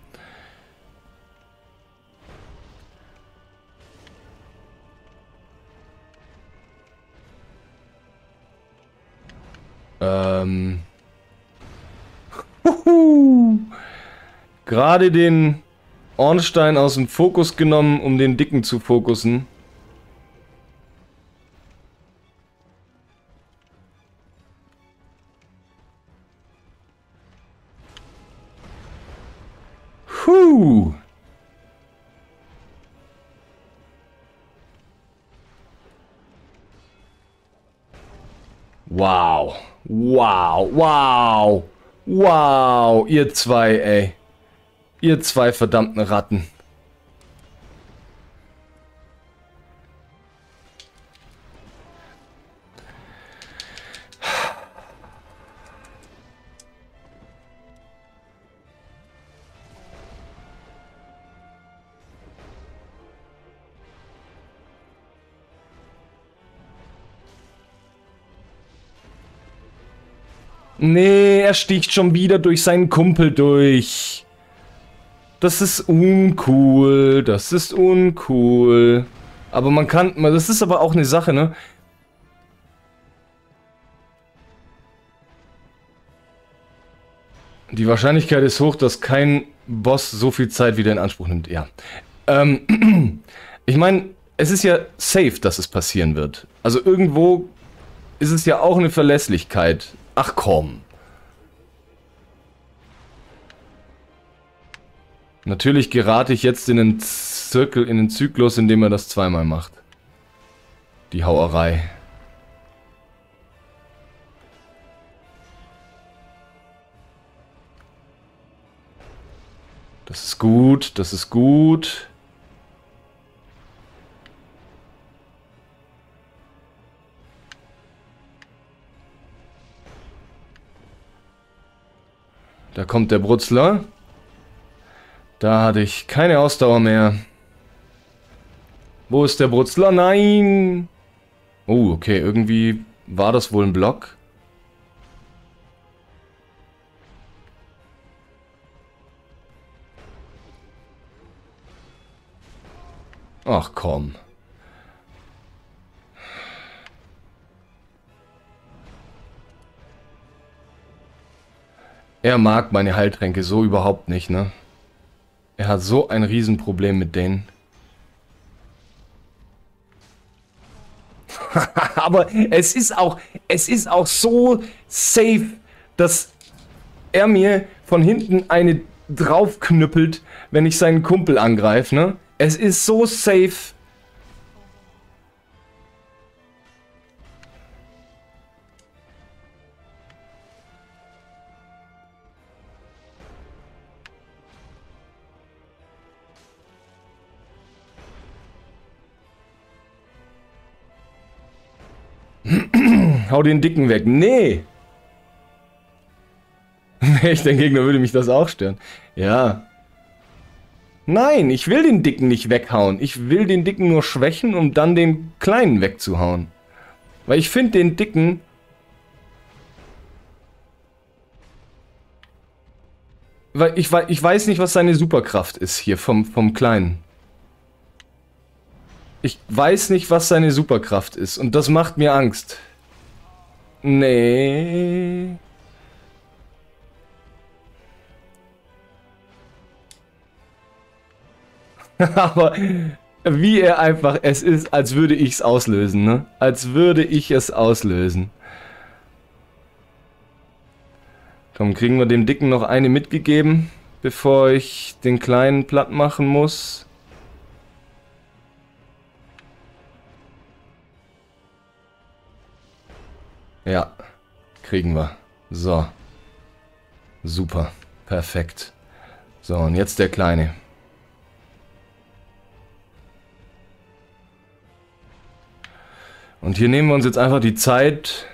Speaker 1: Ähm. [LAUGHS] Gerade den Ornstein aus dem Fokus genommen, um den Dicken zu fokussen. Puh. Wow. Wow. Wow. Wow. Ihr zwei, ey. Ihr zwei verdammten Ratten. Nee, er sticht schon wieder durch seinen Kumpel durch. Das ist uncool. Das ist uncool. Aber man kann... Das ist aber auch eine Sache, ne? Die Wahrscheinlichkeit ist hoch, dass kein Boss so viel Zeit wieder in Anspruch nimmt. Ja. Ähm, [CLEARS THROAT] ich meine, es ist ja safe, dass es passieren wird. Also irgendwo ist es ja auch eine Verlässlichkeit. Ach komm. Natürlich gerate ich jetzt in den Zirkel, in den Zyklus, indem er das zweimal macht. Die Hauerei. Das ist gut, das ist gut. Da kommt der Brutzler. Da hatte ich keine Ausdauer mehr. Wo ist der Brutzler? Nein! Oh, okay, irgendwie war das wohl ein Block. Ach komm. Er mag meine Heiltränke so überhaupt nicht, ne? Er hat so ein Riesenproblem mit denen. [LAUGHS] Aber es ist auch, es ist auch so safe, dass er mir von hinten eine draufknüppelt, wenn ich seinen Kumpel angreife, ne? Es ist so safe. Hau den Dicken weg. Nee. [LAUGHS] Ich dein Gegner, würde mich das auch stören. Ja. Nein, ich will den Dicken nicht weghauen. Ich will den Dicken nur schwächen, um dann den Kleinen wegzuhauen. Weil ich finde den Dicken... Weil ich, ich weiß nicht, was seine Superkraft ist hier vom, vom Kleinen. Ich weiß nicht, was seine Superkraft ist. Und das macht mir Angst. Nee. [LAUGHS] Aber wie er einfach, es ist, als würde ich es auslösen, ne? Als würde ich es auslösen. Komm, kriegen wir dem Dicken noch eine mitgegeben, bevor ich den Kleinen platt machen muss. Ja, kriegen wir. So. Super. Perfekt. So, und jetzt der Kleine. Und hier nehmen wir uns jetzt einfach die Zeit,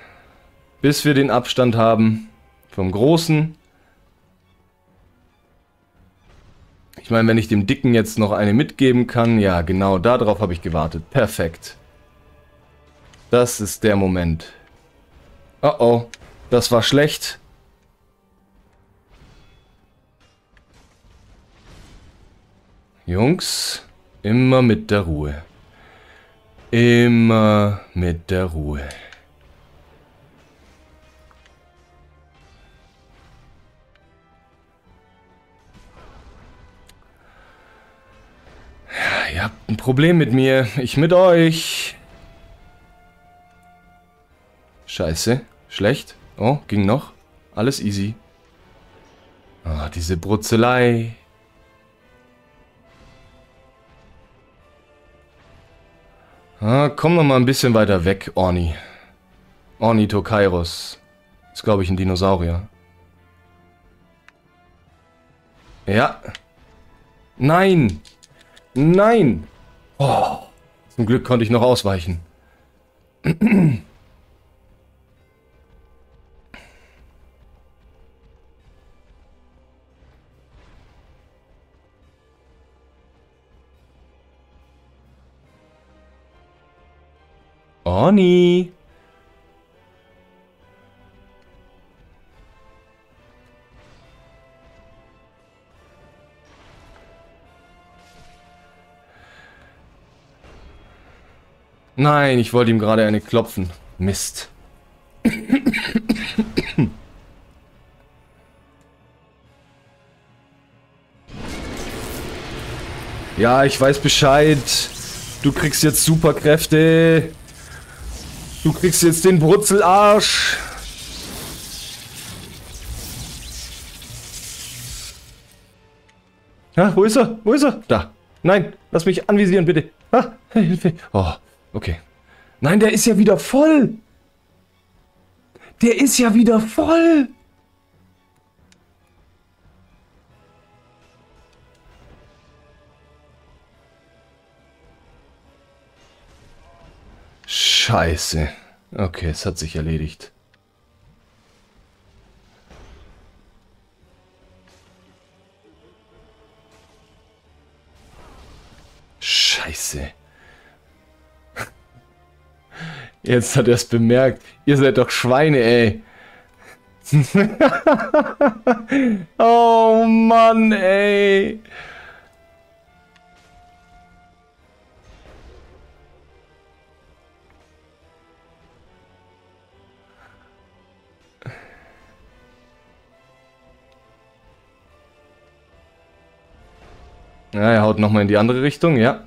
Speaker 1: bis wir den Abstand haben vom Großen. Ich meine, wenn ich dem Dicken jetzt noch eine mitgeben kann, ja, genau, darauf habe ich gewartet. Perfekt. Das ist der Moment. Oh oh, das war schlecht. Jungs, immer mit der Ruhe. Immer mit der Ruhe. Ihr habt ein Problem mit mir, ich mit euch. Scheiße. Schlecht. Oh, ging noch. Alles easy. Ah, diese Brutzelei. Ah, komm noch mal ein bisschen weiter weg, Orni. Ornithokairos. Ist, glaube ich, ein Dinosaurier. Ja. Nein. Nein. Oh. Zum Glück konnte ich noch ausweichen. [CLEARS THROAT] Orni. Nein, ich wollte ihm gerade eine klopfen. Mist. Ja, ich weiß Bescheid. Du kriegst jetzt Superkräfte. Du kriegst jetzt den Brutzelarsch. Ja, wo ist er? Wo ist er? Da. Nein, lass mich anvisieren, bitte. Ah, Hilfe. Oh, okay. Nein, der ist ja wieder voll. Der ist ja wieder voll. Scheiße. Okay, es hat sich erledigt. Scheiße. [LAUGHS] Jetzt hat er es bemerkt. Ihr seid doch Schweine, ey. [LAUGHS] oh Mann, ey. Ja, er haut nochmal in die andere Richtung, ja.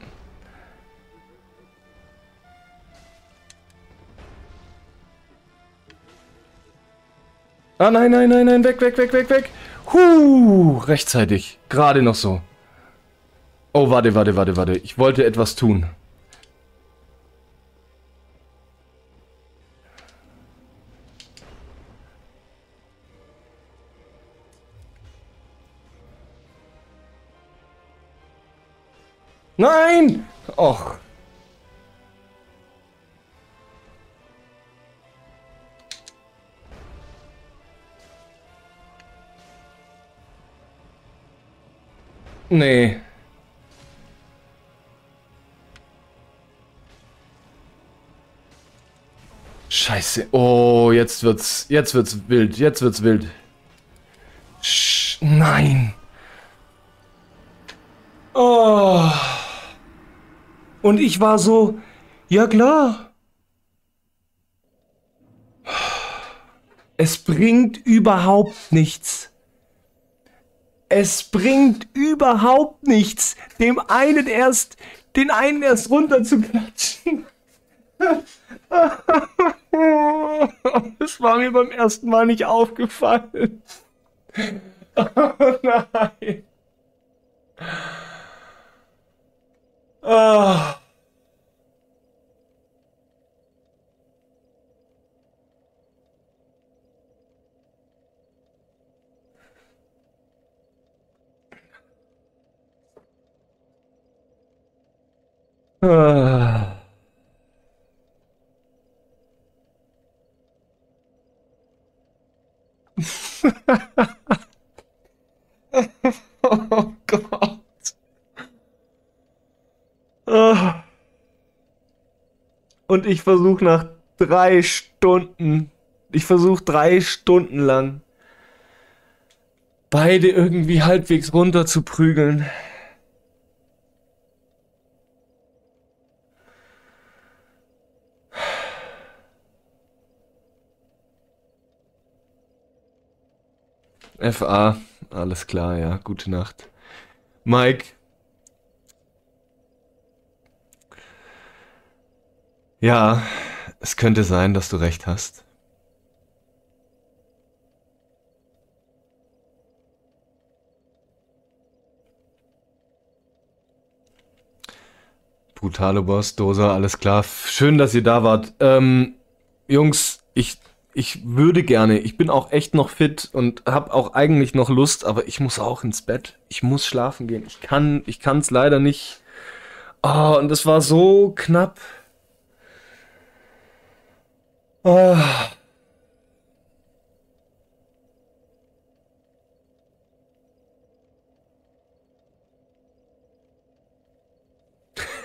Speaker 1: Ah, nein, nein, nein, nein, weg, weg, weg, weg, weg. Huh, rechtzeitig. Gerade noch so. Oh, warte, warte, warte, warte. Ich wollte etwas tun. Nein! Och. Nee. Scheiße. Oh, jetzt wird's, jetzt wird's wild, jetzt wird's wild. Sch nein. Oh. Und ich war so, ja klar. Es bringt überhaupt nichts. Es bringt überhaupt nichts, dem einen erst, den einen erst runter zu klatschen. [LAUGHS] Das war mir beim ersten Mal nicht aufgefallen. [LAUGHS] Oh nein. [SIGHS] Oh. Ah. oh Gott. Ah. Und ich versuche nach drei Stunden, ich versuche drei Stunden lang, beide irgendwie halbwegs runter zu prügeln. FA, alles klar, ja, gute Nacht. Mike. Ja, es könnte sein, dass du recht hast. Brutale Boss, Dosa, alles klar. Schön, dass ihr da wart. Ähm, Jungs, ich ich würde gerne, ich bin auch echt noch fit und habe auch eigentlich noch Lust, aber ich muss auch ins Bett. Ich muss schlafen gehen. Ich kann, ich kann es leider nicht. Oh, und es war so knapp. Oh.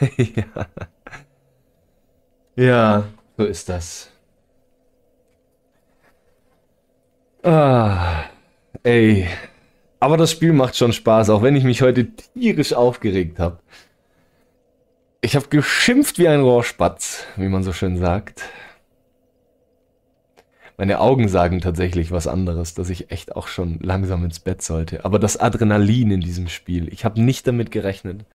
Speaker 1: [LAUGHS] ja. Ja, so ist das. Ah, ey. Aber das Spiel macht schon Spaß, auch wenn ich mich heute tierisch aufgeregt habe. Ich habe geschimpft wie ein Rohrspatz, wie man so schön sagt. Meine Augen sagen tatsächlich was anderes, dass ich echt auch schon langsam ins Bett sollte. Aber das Adrenalin in diesem Spiel, ich habe nicht damit gerechnet.